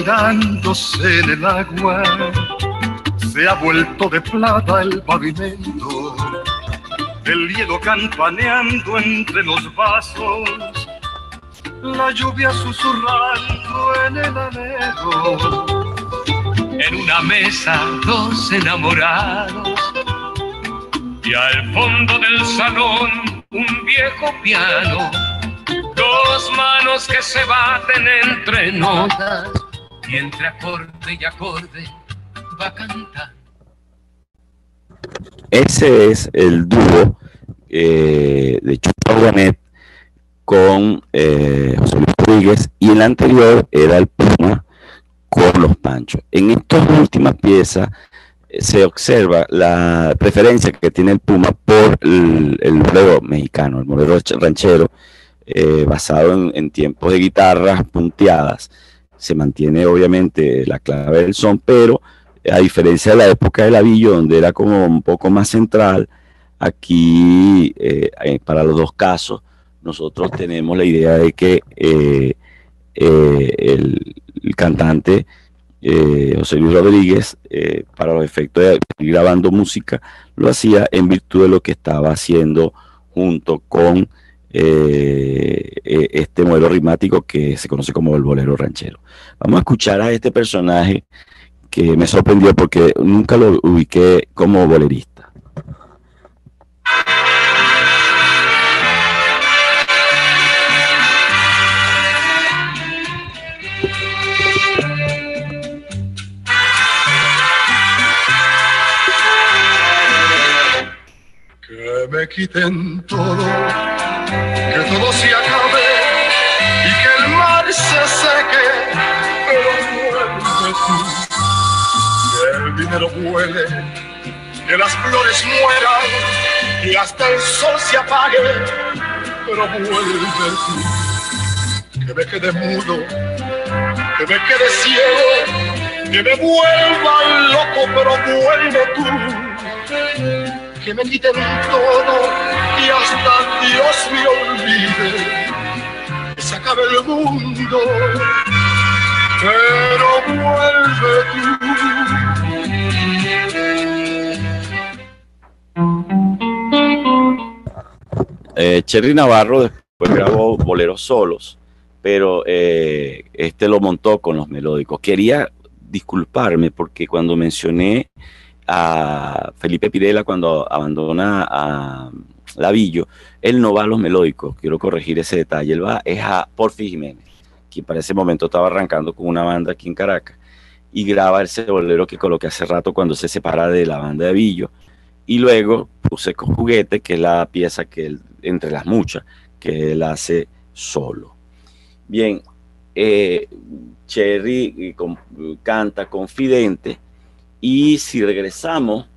mirándose en el agua, se ha vuelto de plata el pavimento, el hielo campaneando entre los vasos, la lluvia susurrando en el alero. En una mesa dos enamorados y al fondo del salón un viejo piano Dos manos que se baten entre notas entre acorde y acorde va cantando. Ese es el dúo eh, de Chucho Bonet con eh, José Luis Rodríguez y el anterior era el Puma con los Panchos. En estas últimas piezas eh, se observa la preferencia que tiene el Puma por el, el mexicano, el bolero ranchero, basado en, en, tiempos de guitarras punteadas. Se mantiene obviamente la clave del son, pero a diferencia de la época del Avillo, donde era como un poco más central, aquí eh, para los dos casos nosotros tenemos la idea de que eh, el, el, cantante José Luis Rodríguez, para los efectos de ir grabando música, lo hacía en virtud de lo que estaba haciendo junto con eh, este modelo ritmático que se conoce como el bolero ranchero. Vamos a escuchar a este personaje que me sorprendió porque nunca lo ubiqué como bolerista. Que me quiten todo que todo se acabe y que el mar se seque, pero. Que el dinero vuele, que las flores mueran y hasta el sol se apague, pero vuelve tú. Que me quede mudo, que me quede ciego, que me vuelva loco, pero vuelve tú que me quiten todo hasta Dios me olvide, que se acabe el mundo, pero vuelve tú. Eh, Cherry Navarro después grabó boleros solos, pero eh, este lo montó con los melódicos. Quería disculparme porque cuando mencioné a Felipe Pirela cuando abandona a Lavillo, él no va a los melódicos, quiero corregir ese detalle, él va es a Porfi Jiménez, que para ese momento estaba arrancando con una banda aquí en Caracas, y graba ese bolero que coloqué hace rato cuando se separa de la banda de Villo, y luego puse con juguete, que es la pieza que entre las muchas, que él hace solo. Bien, eh, Cherry eh, canta confidente, y si regresamos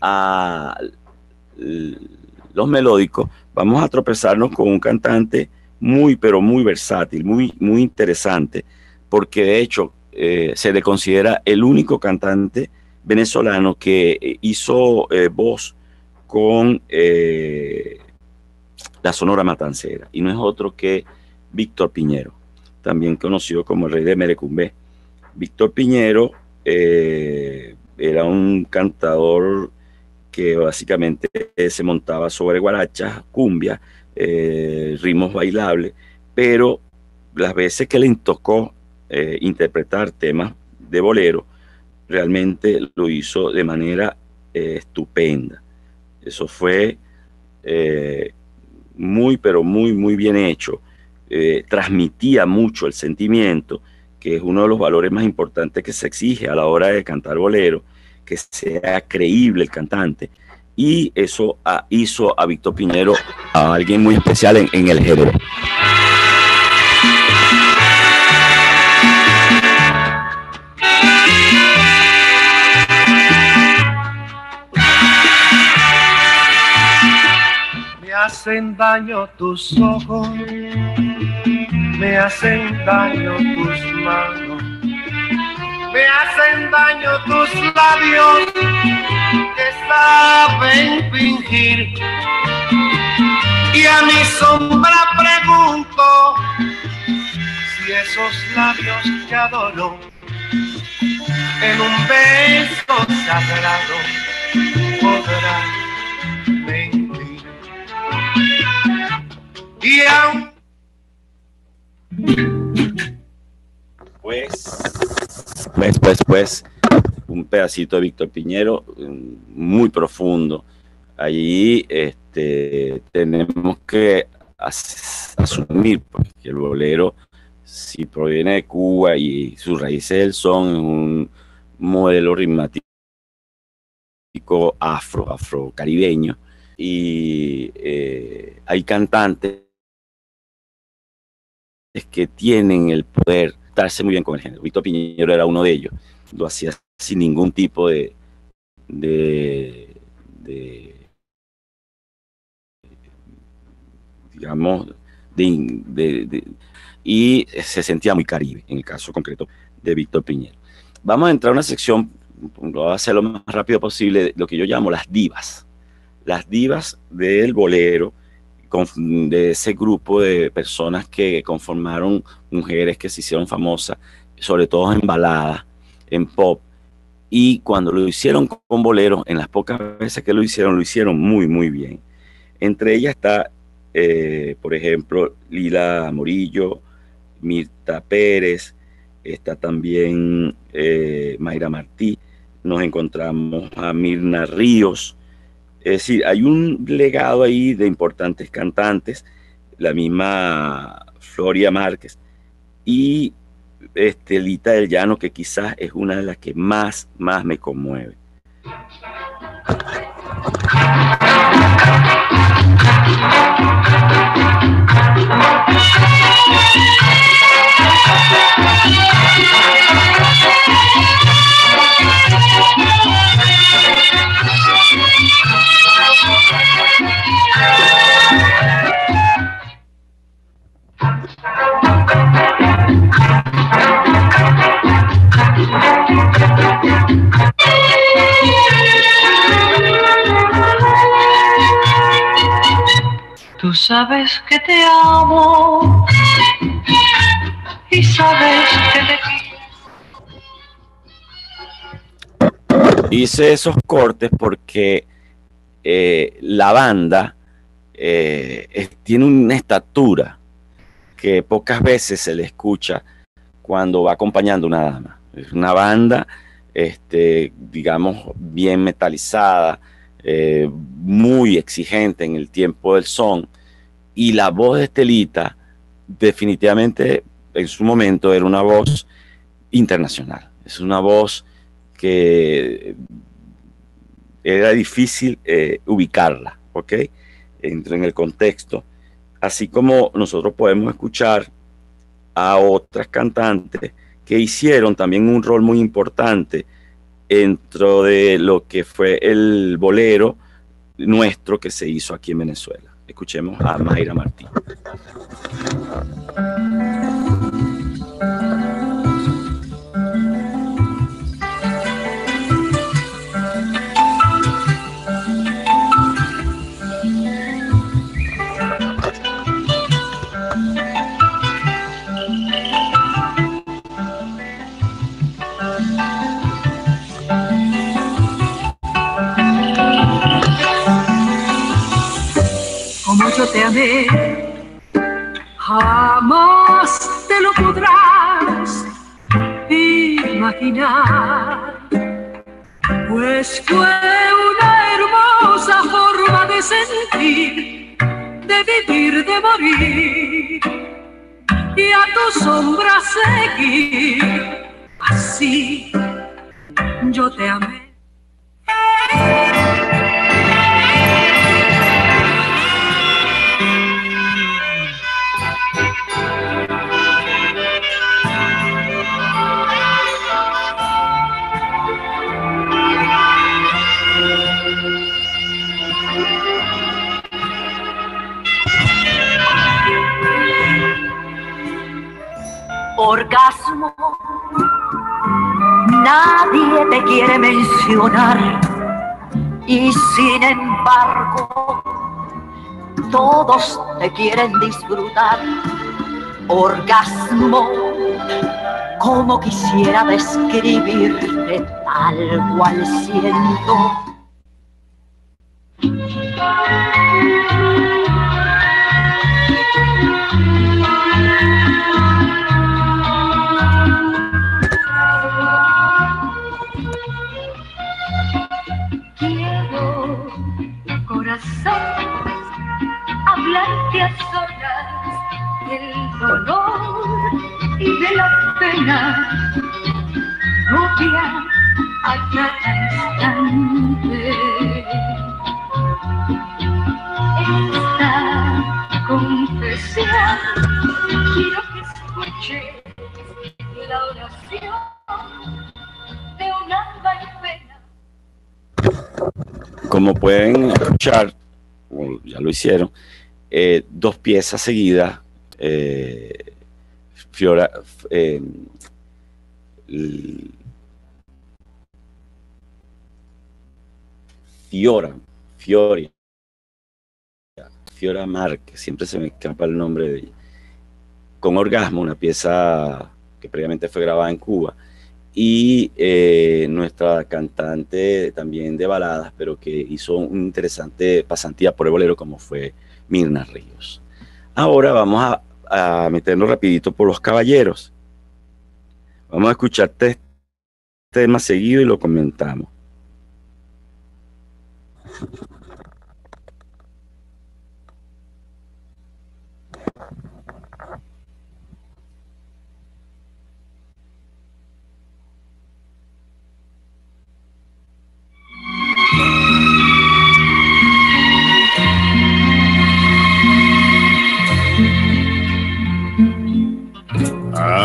a los melódicos, vamos a tropezarnos con un cantante muy, pero muy versátil, muy, muy interesante, porque de hecho eh, se le considera el único cantante venezolano que eh, hizo eh, voz con la Sonora Matancera, y no es otro que Víctor Piñero, también conocido como el rey de Merecumbé. Víctor Piñero era un cantador que básicamente se montaba sobre guarachas, cumbia, eh, ritmos bailables, pero las veces que le tocó eh, interpretar temas de bolero, realmente lo hizo de manera eh, estupenda. Eso fue muy, pero muy, muy bien hecho. transmitía mucho el sentimiento, que es uno de los valores más importantes que se exige a la hora de cantar bolero que sea creíble el cantante. Y eso hizo a Víctor Piñero a alguien muy especial en, el género. Me hacen daño tus ojos, me hacen daño tus manos me hacen daño tus labios que saben fingir. Y a mi sombra pregunto si esos labios que adoro en un beso sagrado podrán mentir. Y aún pues, pues, pues, pues, un pedacito de Víctor Piñero mm, muy profundo. Allí este, tenemos que asumir pues, que el bolero, si proviene de Cuba y sus raíces del son, es un modelo ritmático afro, afro-caribeño. Y eh, hay cantantes que tienen el poder muy bien con el género. Víctor Piñero era uno de ellos. Lo hacía sin ningún tipo de, digamos, de, y se sentía muy caribe, en el caso concreto de Víctor Piñero. Vamos a entrar a una sección, lo voy a hacer lo más rápido posible, lo que yo llamo las divas. Las divas del bolero, de ese grupo de personas que conformaron mujeres que se hicieron famosas, sobre todo en baladas, en pop. Y cuando lo hicieron con bolero, en las pocas veces que lo hicieron, lo hicieron muy, muy bien. Entre ellas está, eh, por ejemplo, Lila Morillo, Mirta Pérez, está también eh, Mayra Martí, nos encontramos a Mirna Ríos, es decir, hay un legado ahí de importantes cantantes, la misma Floria Márquez y Estelita del Llano, que quizás es una de las que más, más me conmueve. Tú sabes que te amo y sabes que te Hice esos cortes porque eh, la banda eh, tiene una estatura que pocas veces se le escucha cuando va acompañando una dama. Es una banda, este, digamos, bien metalizada, eh, muy exigente en el tiempo del son, y la voz de Estelita definitivamente en su momento era una voz internacional. Es una voz que era difícil eh, ubicarla, ¿ok? Entra en el contexto. Así como nosotros podemos escuchar a otras cantantes que hicieron también un rol muy importante dentro de lo que fue el bolero nuestro que se hizo aquí en Venezuela. Escuchemos a Mayra Martín. Yo te amé, jamás te lo podrás imaginar, pues fue una hermosa forma de sentir, de vivir, de morir, y a tu sombra seguir, así yo te amé. Orgasmo. Nadie te quiere mencionar y sin embargo todos te quieren disfrutar. Orgasmo, como quisiera describirte tal cual siento. Hablarte a solas del dolor y de la pena. Rubia a cada instante. Como pueden escuchar, ya lo hicieron, eh, dos piezas seguidas. eh, Fiora, eh, Fiora, Fioria, Fiora Márquez, siempre se me escapa el nombre de ella. Con Orgasmo, una pieza que previamente fue grabada en Cuba y eh, nuestra cantante también de baladas, pero que hizo un interesante pasantía por el bolero como fue Mirna Ríos. Ahora vamos a, a meternos rapidito por los caballeros. Vamos a escuchar tres temas seguidos y lo comentamos.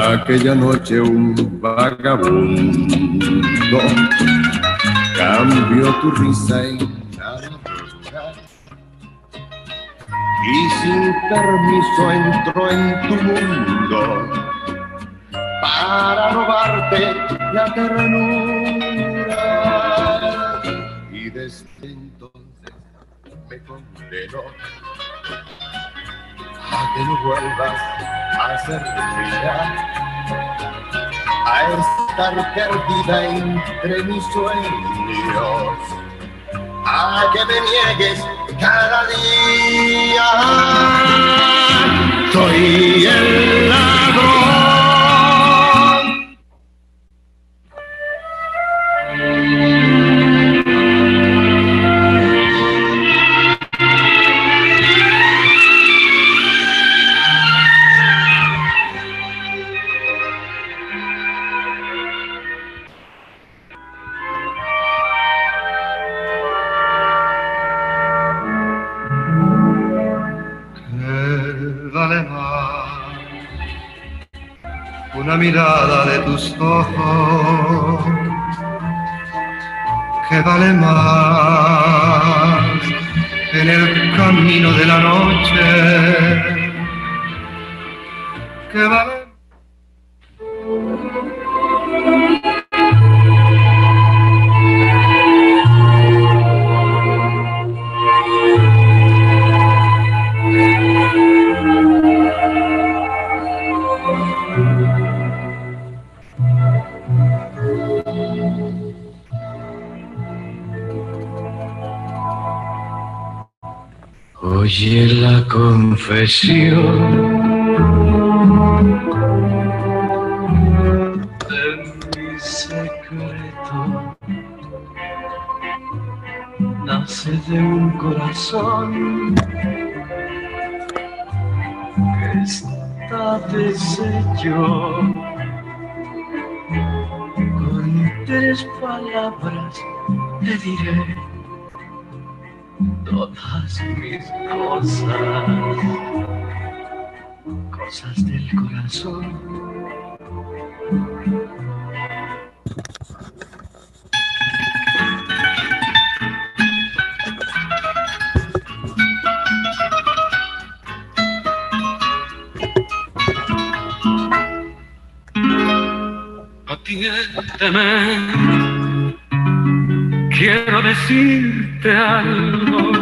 Aquella noche un vagabundo cambió tu risa en nada y sin permiso entró en tu mundo para robarte la ternura. Y desde entonces me condenó que no vuelvas a ser mía, a estar perdida entre mis sueños a que me niegues cada día. Soy el mirada de tus ojos? ¿Qué vale más en el camino de la noche? ¿Qué vale Oye la confesión de mi secreto. Nace de un corazón que está deshecho. Con tres palabras te diré todas mis cosas, cosas del corazón. Quiero decirte algo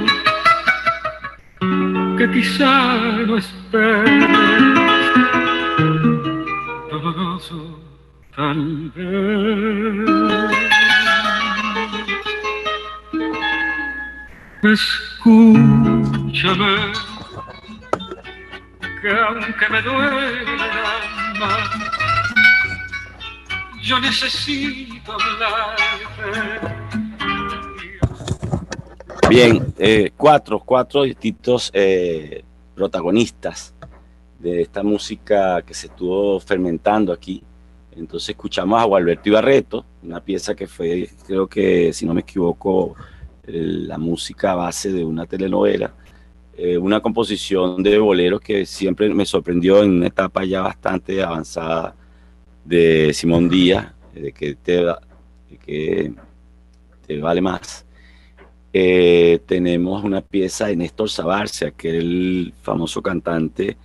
quizá no esperes. Todo tal vez. Escúchame, que aunque me duela más, yo necesito hablarte. Bien, eh, cuatro, cuatro distintos eh, protagonistas de esta música que se estuvo fermentando aquí. Entonces escuchamos a Gualberto Ibarreto, una pieza que fue, creo que, si no me equivoco, la música base de una telenovela, eh, una composición de boleros que siempre me sorprendió en una etapa ya bastante avanzada de Simón Díaz, de que te, de que te vale más. Eh, tenemos una pieza de Néstor Sabarce, aquel famoso cantante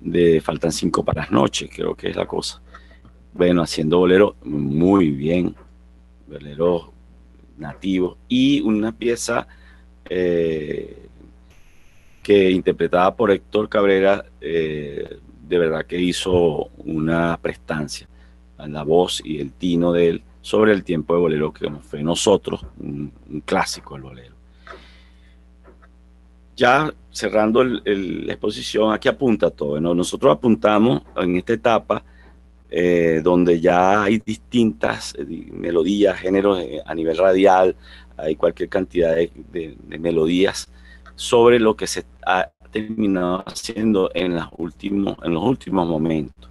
de Faltan cinco para las noches, creo que es la cosa. Bueno, haciendo bolero muy bien, bolero nativo, y una pieza eh, que interpretada por Héctor Cabrera, eh, de verdad que hizo una prestancia la voz y el tino de él sobre el tiempo de bolero que fue nosotros, un, clásico del bolero. Ya cerrando el- la exposición, aquí apunta todo. ¿no? Nosotros apuntamos en esta etapa eh, donde ya hay distintas eh, melodías, géneros eh, a nivel radial, hay cualquier cantidad de melodías sobre lo que se ha terminado haciendo en, las últimos, en los últimos momentos.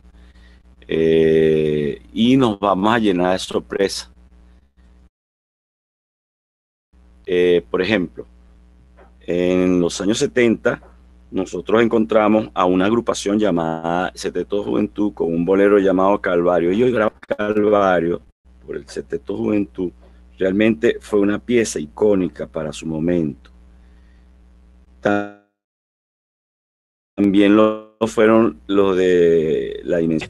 Eh, y nos vamos a llenar de sorpresas. Eh, por ejemplo, en los años 70, nosotros encontramos a una agrupación llamada Seteto Juventud con un bolero llamado Calvario. Ellos grabaron Calvario por el Seteto Juventud. Realmente fue una pieza icónica para su momento. También lo fueron los de la dimensión.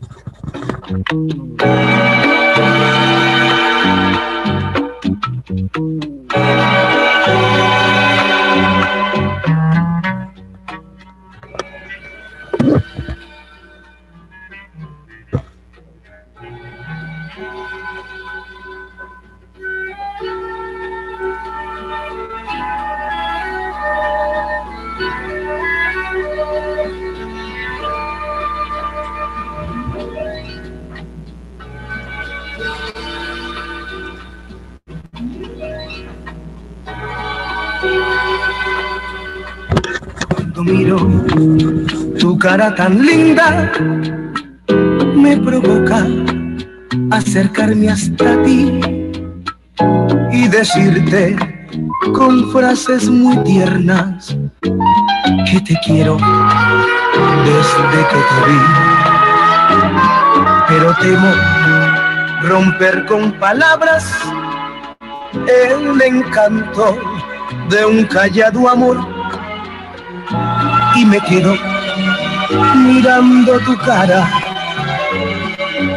Miro tu cara tan linda, me provoca acercarme hasta ti y decirte con frases muy tiernas que te quiero desde que te vi. Pero temo romper con palabras el encanto de un callado amor y me quedo mirando tu cara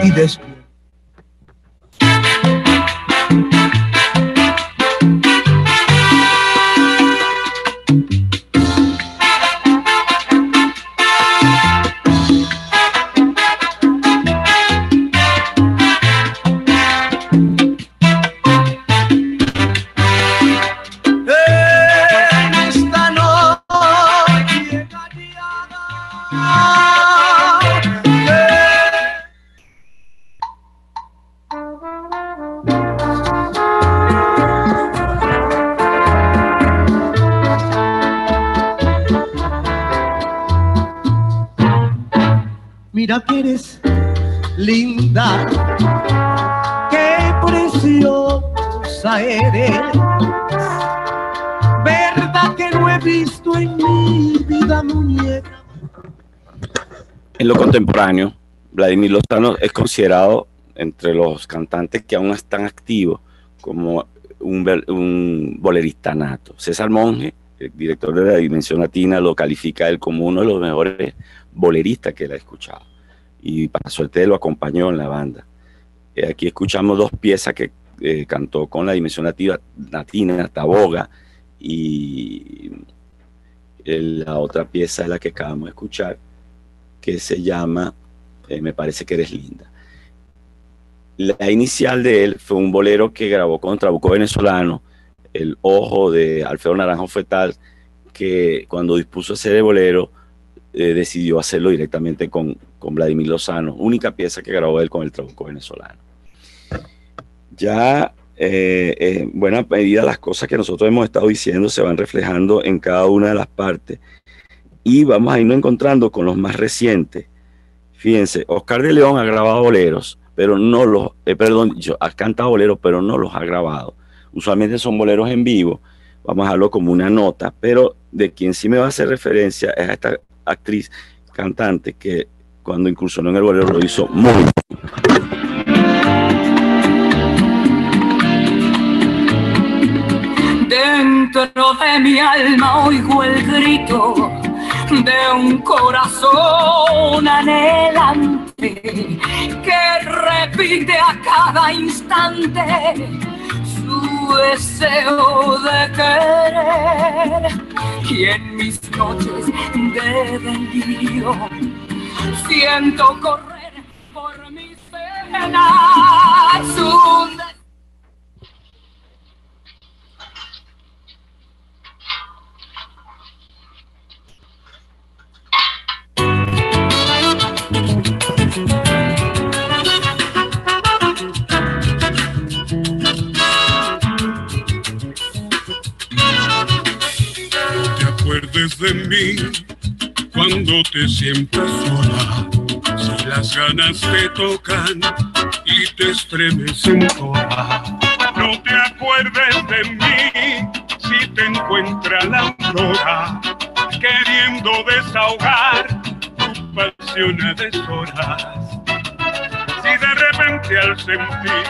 y después en mi vida muñeca. Lo contemporáneo, Vladimir Lozano es considerado entre los cantantes que aún están activos como un, bolerista nato. César Monge, el director de la Dimensión Latina, lo califica él como uno de los mejores boleristas que él ha escuchado. Y para suerte lo acompañó en la banda. Eh, aquí escuchamos dos piezas que eh, cantó con la Dimensión Latina Taboga, y el- la otra pieza es la que acabamos de escuchar, que se llama eh, Me parece que eres linda. La inicial de él fue un bolero que grabó con Trabuco Venezolano, El Ojo de Alfredo Naranjo Fetal, que cuando dispuso hacer el bolero eh, decidió hacerlo directamente con, con Vladimir Lozano, única pieza que grabó él con el Trabuco Venezolano. Ya eh, en buena medida las cosas que nosotros hemos estado diciendo se van reflejando en cada una de las partes y vamos a irnos encontrando con los más recientes. Fíjense, Oscar de León ha grabado boleros, pero no los, eh, perdón, yo, ha cantado boleros, pero no los ha grabado. Usualmente son boleros en vivo, vamos a dejarlo como una nota, pero de quien sí me va a hacer referencia es a esta actriz cantante que cuando incursionó en el bolero lo hizo muy Dentro de mi alma oigo el grito de un corazón anhelante que repite a cada instante su deseo de querer. Y en mis noches de delirio siento correr por mis venas un de mí cuando te sientas sola. Si las ganas te tocan y te estremecen toda. No te acuerdes de mí si te encuentra la aurora queriendo desahogar tu pasión a deshoras. Repente al sentir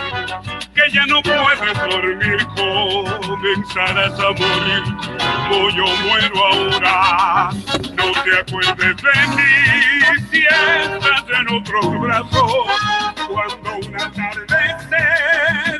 que ya no puedes dormir, comenzarás a morir como yo muero ahora. No te acuerdes de mí si estás en otros brazos, cuando un atardecer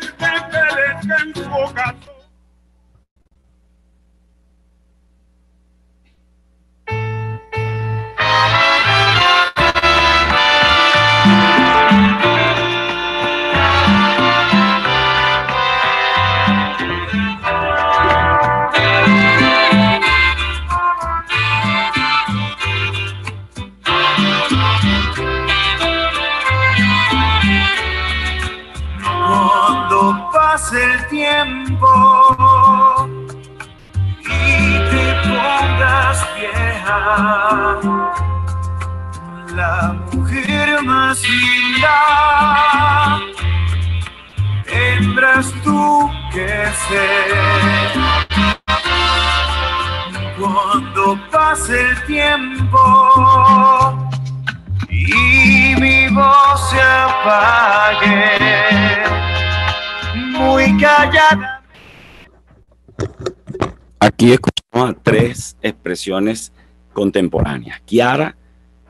contemporáneas. Kiara,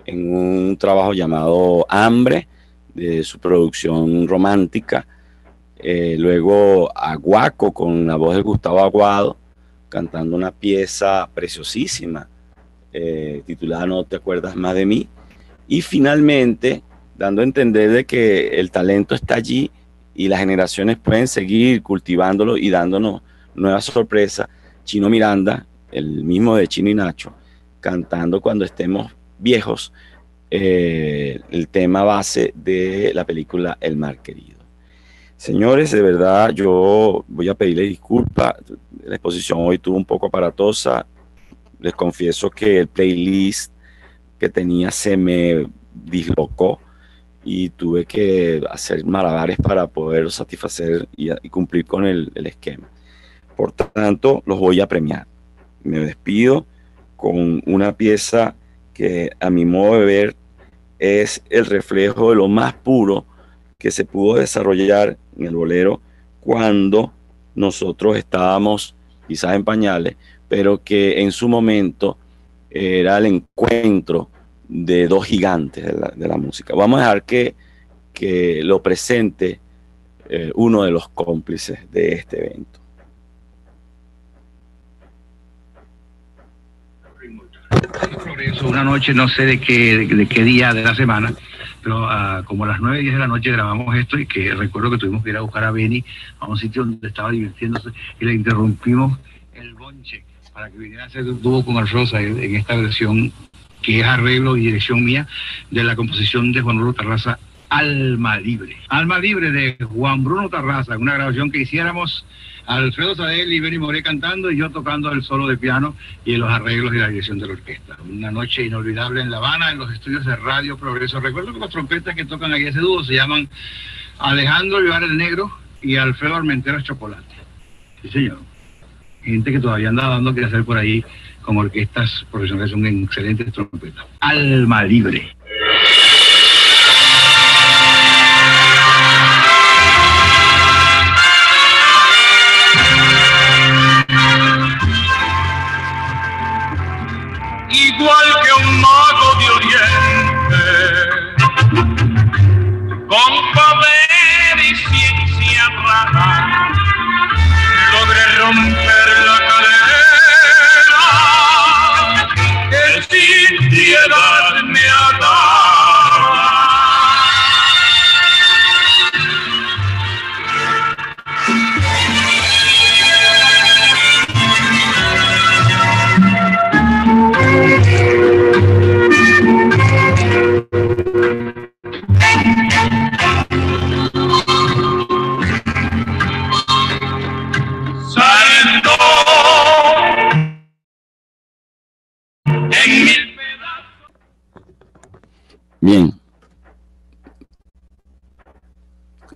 en un trabajo llamado Hambre, de su producción romántica. Eh, luego Aguaco, con la voz de Gustavo Aguado, cantando una pieza preciosísima, eh, titulada No te acuerdas más de mí. Y finalmente, dando a entender de que el talento está allí y las generaciones pueden seguir cultivándolo y dándonos nuevas sorpresas. Chino Miranda, el mismo de Chino y Nacho, cantando cuando estemos viejos eh, el tema base de la película El Mar Querido. Señores, de verdad yo voy a pedirle disculpas. La exposición hoy tuvo un poco aparatosa. Les confieso que el playlist que tenía se me dislocó y tuve que hacer malabares para poder satisfacer y, y cumplir con el, el esquema. Por tanto, los voy a premiar. Me despido con una pieza que a mi modo de ver es el reflejo de lo más puro que se pudo desarrollar en el bolero cuando nosotros estábamos quizás en pañales, pero que en su momento era el encuentro de dos gigantes de la, música. Vamos a dejar que, que lo presente eh, uno de los cómplices de este evento. Una noche, no sé de qué, de qué día de la semana, pero ah, como a las 9, 10 de la noche grabamos esto y que recuerdo que tuvimos que ir a buscar a Benny a un sitio donde estaba divirtiéndose y le interrumpimos el bonche para que viniera a hacer un dúo con Alrosa en, esta versión que es arreglo y dirección mía de la composición de Juan Bruno Tarraza, Alma Libre. Alma Libre de Juan Bruno Tarraza, una grabación que hiciéramos Alfredo Sadel y Benny Moré cantando y yo tocando el solo de piano y los arreglos y la dirección de la orquesta. Una noche inolvidable en La Habana, en los estudios de Radio Progreso. Recuerdo que los trompetas que tocan aquí ese dúo se llaman Alejandro Vivar el Negro y Alfredo Armenteros Chocolate. Sí, señor. Gente que todavía anda dando que hacer por ahí con orquestas profesionales, son excelentes trompetas. Alma Libre.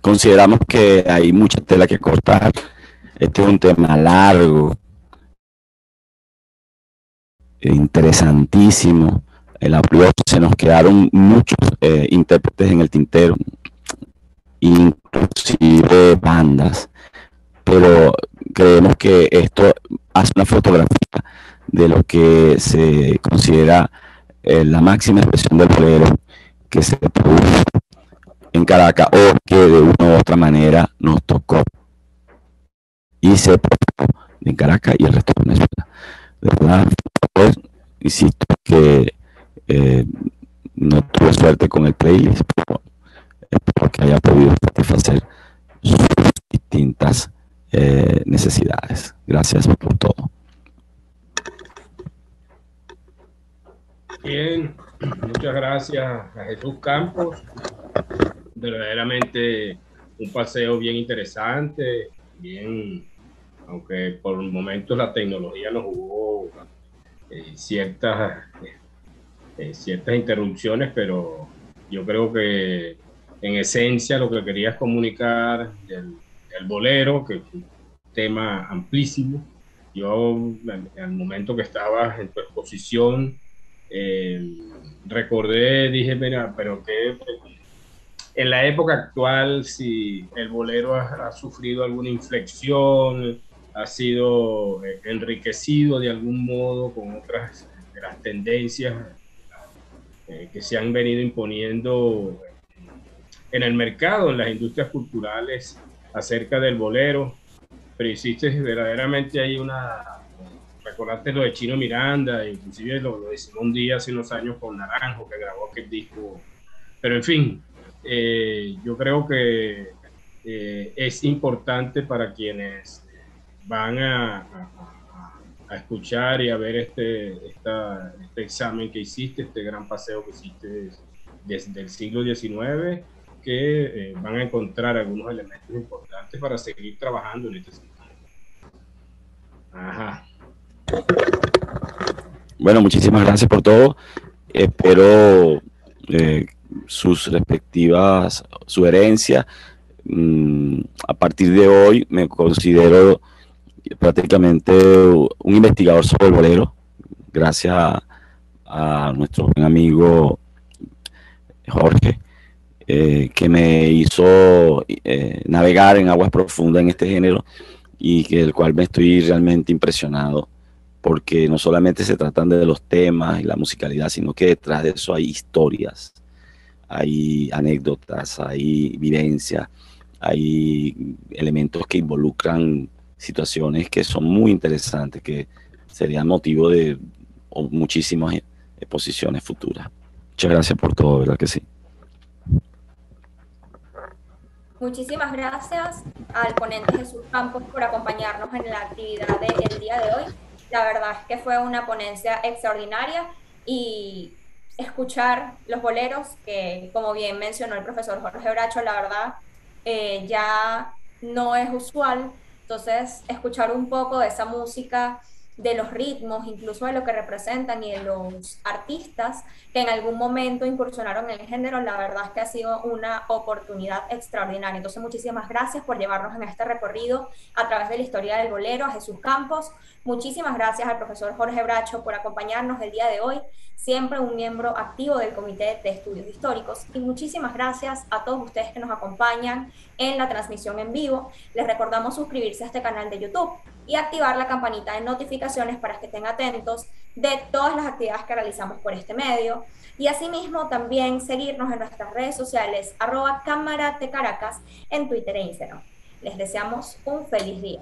Consideramos que hay mucha tela que cortar. Este es un tema largo, e interesantísimo. El se nos quedaron muchos eh, intérpretes en el tintero, inclusive bandas, pero creemos que esto hace una fotografía de lo que se considera eh, la máxima expresión del bolero que se produjo en Caracas o que de una u otra manera nos tocó y se produjo en Caracas y el resto de Venezuela. De verdad, pues, insisto que eh, no tuve suerte con el playlist, pero espero que haya podido satisfacer sus distintas eh, necesidades. Gracias por todo. Bien, muchas gracias a Jesús Campos. Verdaderamente un paseo bien interesante, bien, aunque por momentos la tecnología nos jugó eh, ciertas, eh, ciertas interrupciones, pero yo creo que en esencia lo que querías comunicar del, bolero, que es un tema amplísimo, yo al momento que estabas en tu exposición, recordé, dije, mira, pero que en la época actual, si el bolero ha, sufrido alguna inflexión, ha sido eh, enriquecido de algún modo con otras de las tendencias eh, que se han venido imponiendo en el mercado, en las industrias culturales acerca del bolero, pero hiciste verdaderamente hay una, recordaste lo de Chino Miranda, inclusive lo, lo de Simón Díaz hace unos años con Naranjo, que grabó aquel disco, pero en fin, eh, yo creo que eh, es importante para quienes van a, escuchar y a ver este, este examen que hiciste, este gran paseo que hiciste desde el siglo XIX, que eh, van a encontrar algunos elementos importantes para seguir trabajando en este sentido. Ajá. Bueno, muchísimas gracias por todo. Espero eh, sus respectivas sugerencias. Mm, a partir de hoy me considero prácticamente un investigador sobre el bolero, gracias a, nuestro buen amigo Jorge, eh, que me hizo eh, navegar en aguas profundas en este género y que el cual me estoy realmente impresionado porque no solamente se tratan de los temas y la musicalidad, sino que detrás de eso hay historias, hay anécdotas, hay vivencia, hay elementos que involucran situaciones que son muy interesantes, que serían motivo de muchísimas exposiciones futuras. Muchas gracias por todo, ¿verdad que sí? Muchísimas gracias al ponente Jesús Campos por acompañarnos en la actividad del día de hoy. La verdad es que fue una ponencia extraordinaria y escuchar los boleros, que como bien mencionó el profesor Jorge Bracho, la verdad eh, ya no es usual. Entonces, escuchar un poco de esa música, de los ritmos, incluso de lo que representan y de los artistas que en algún momento incursionaron en el género, la verdad es que ha sido una oportunidad extraordinaria. Entonces, muchísimas gracias por llevarnos en este recorrido a través de la historia del bolero, a Jesús Campos. Muchísimas gracias al profesor Jorge Bracho por acompañarnos el día de hoy siempre un miembro activo del Comité de Estudios Históricos. Y muchísimas gracias a todos ustedes que nos acompañan en la transmisión en vivo. Les recordamos suscribirse a este canal de YouTube y activar la campanita de notificaciones para que estén atentos de todas las actividades que realizamos por este medio. Y asimismo también seguirnos en nuestras redes sociales arroba cámara de Caracas en Twitter e Instagram. Les deseamos un feliz día.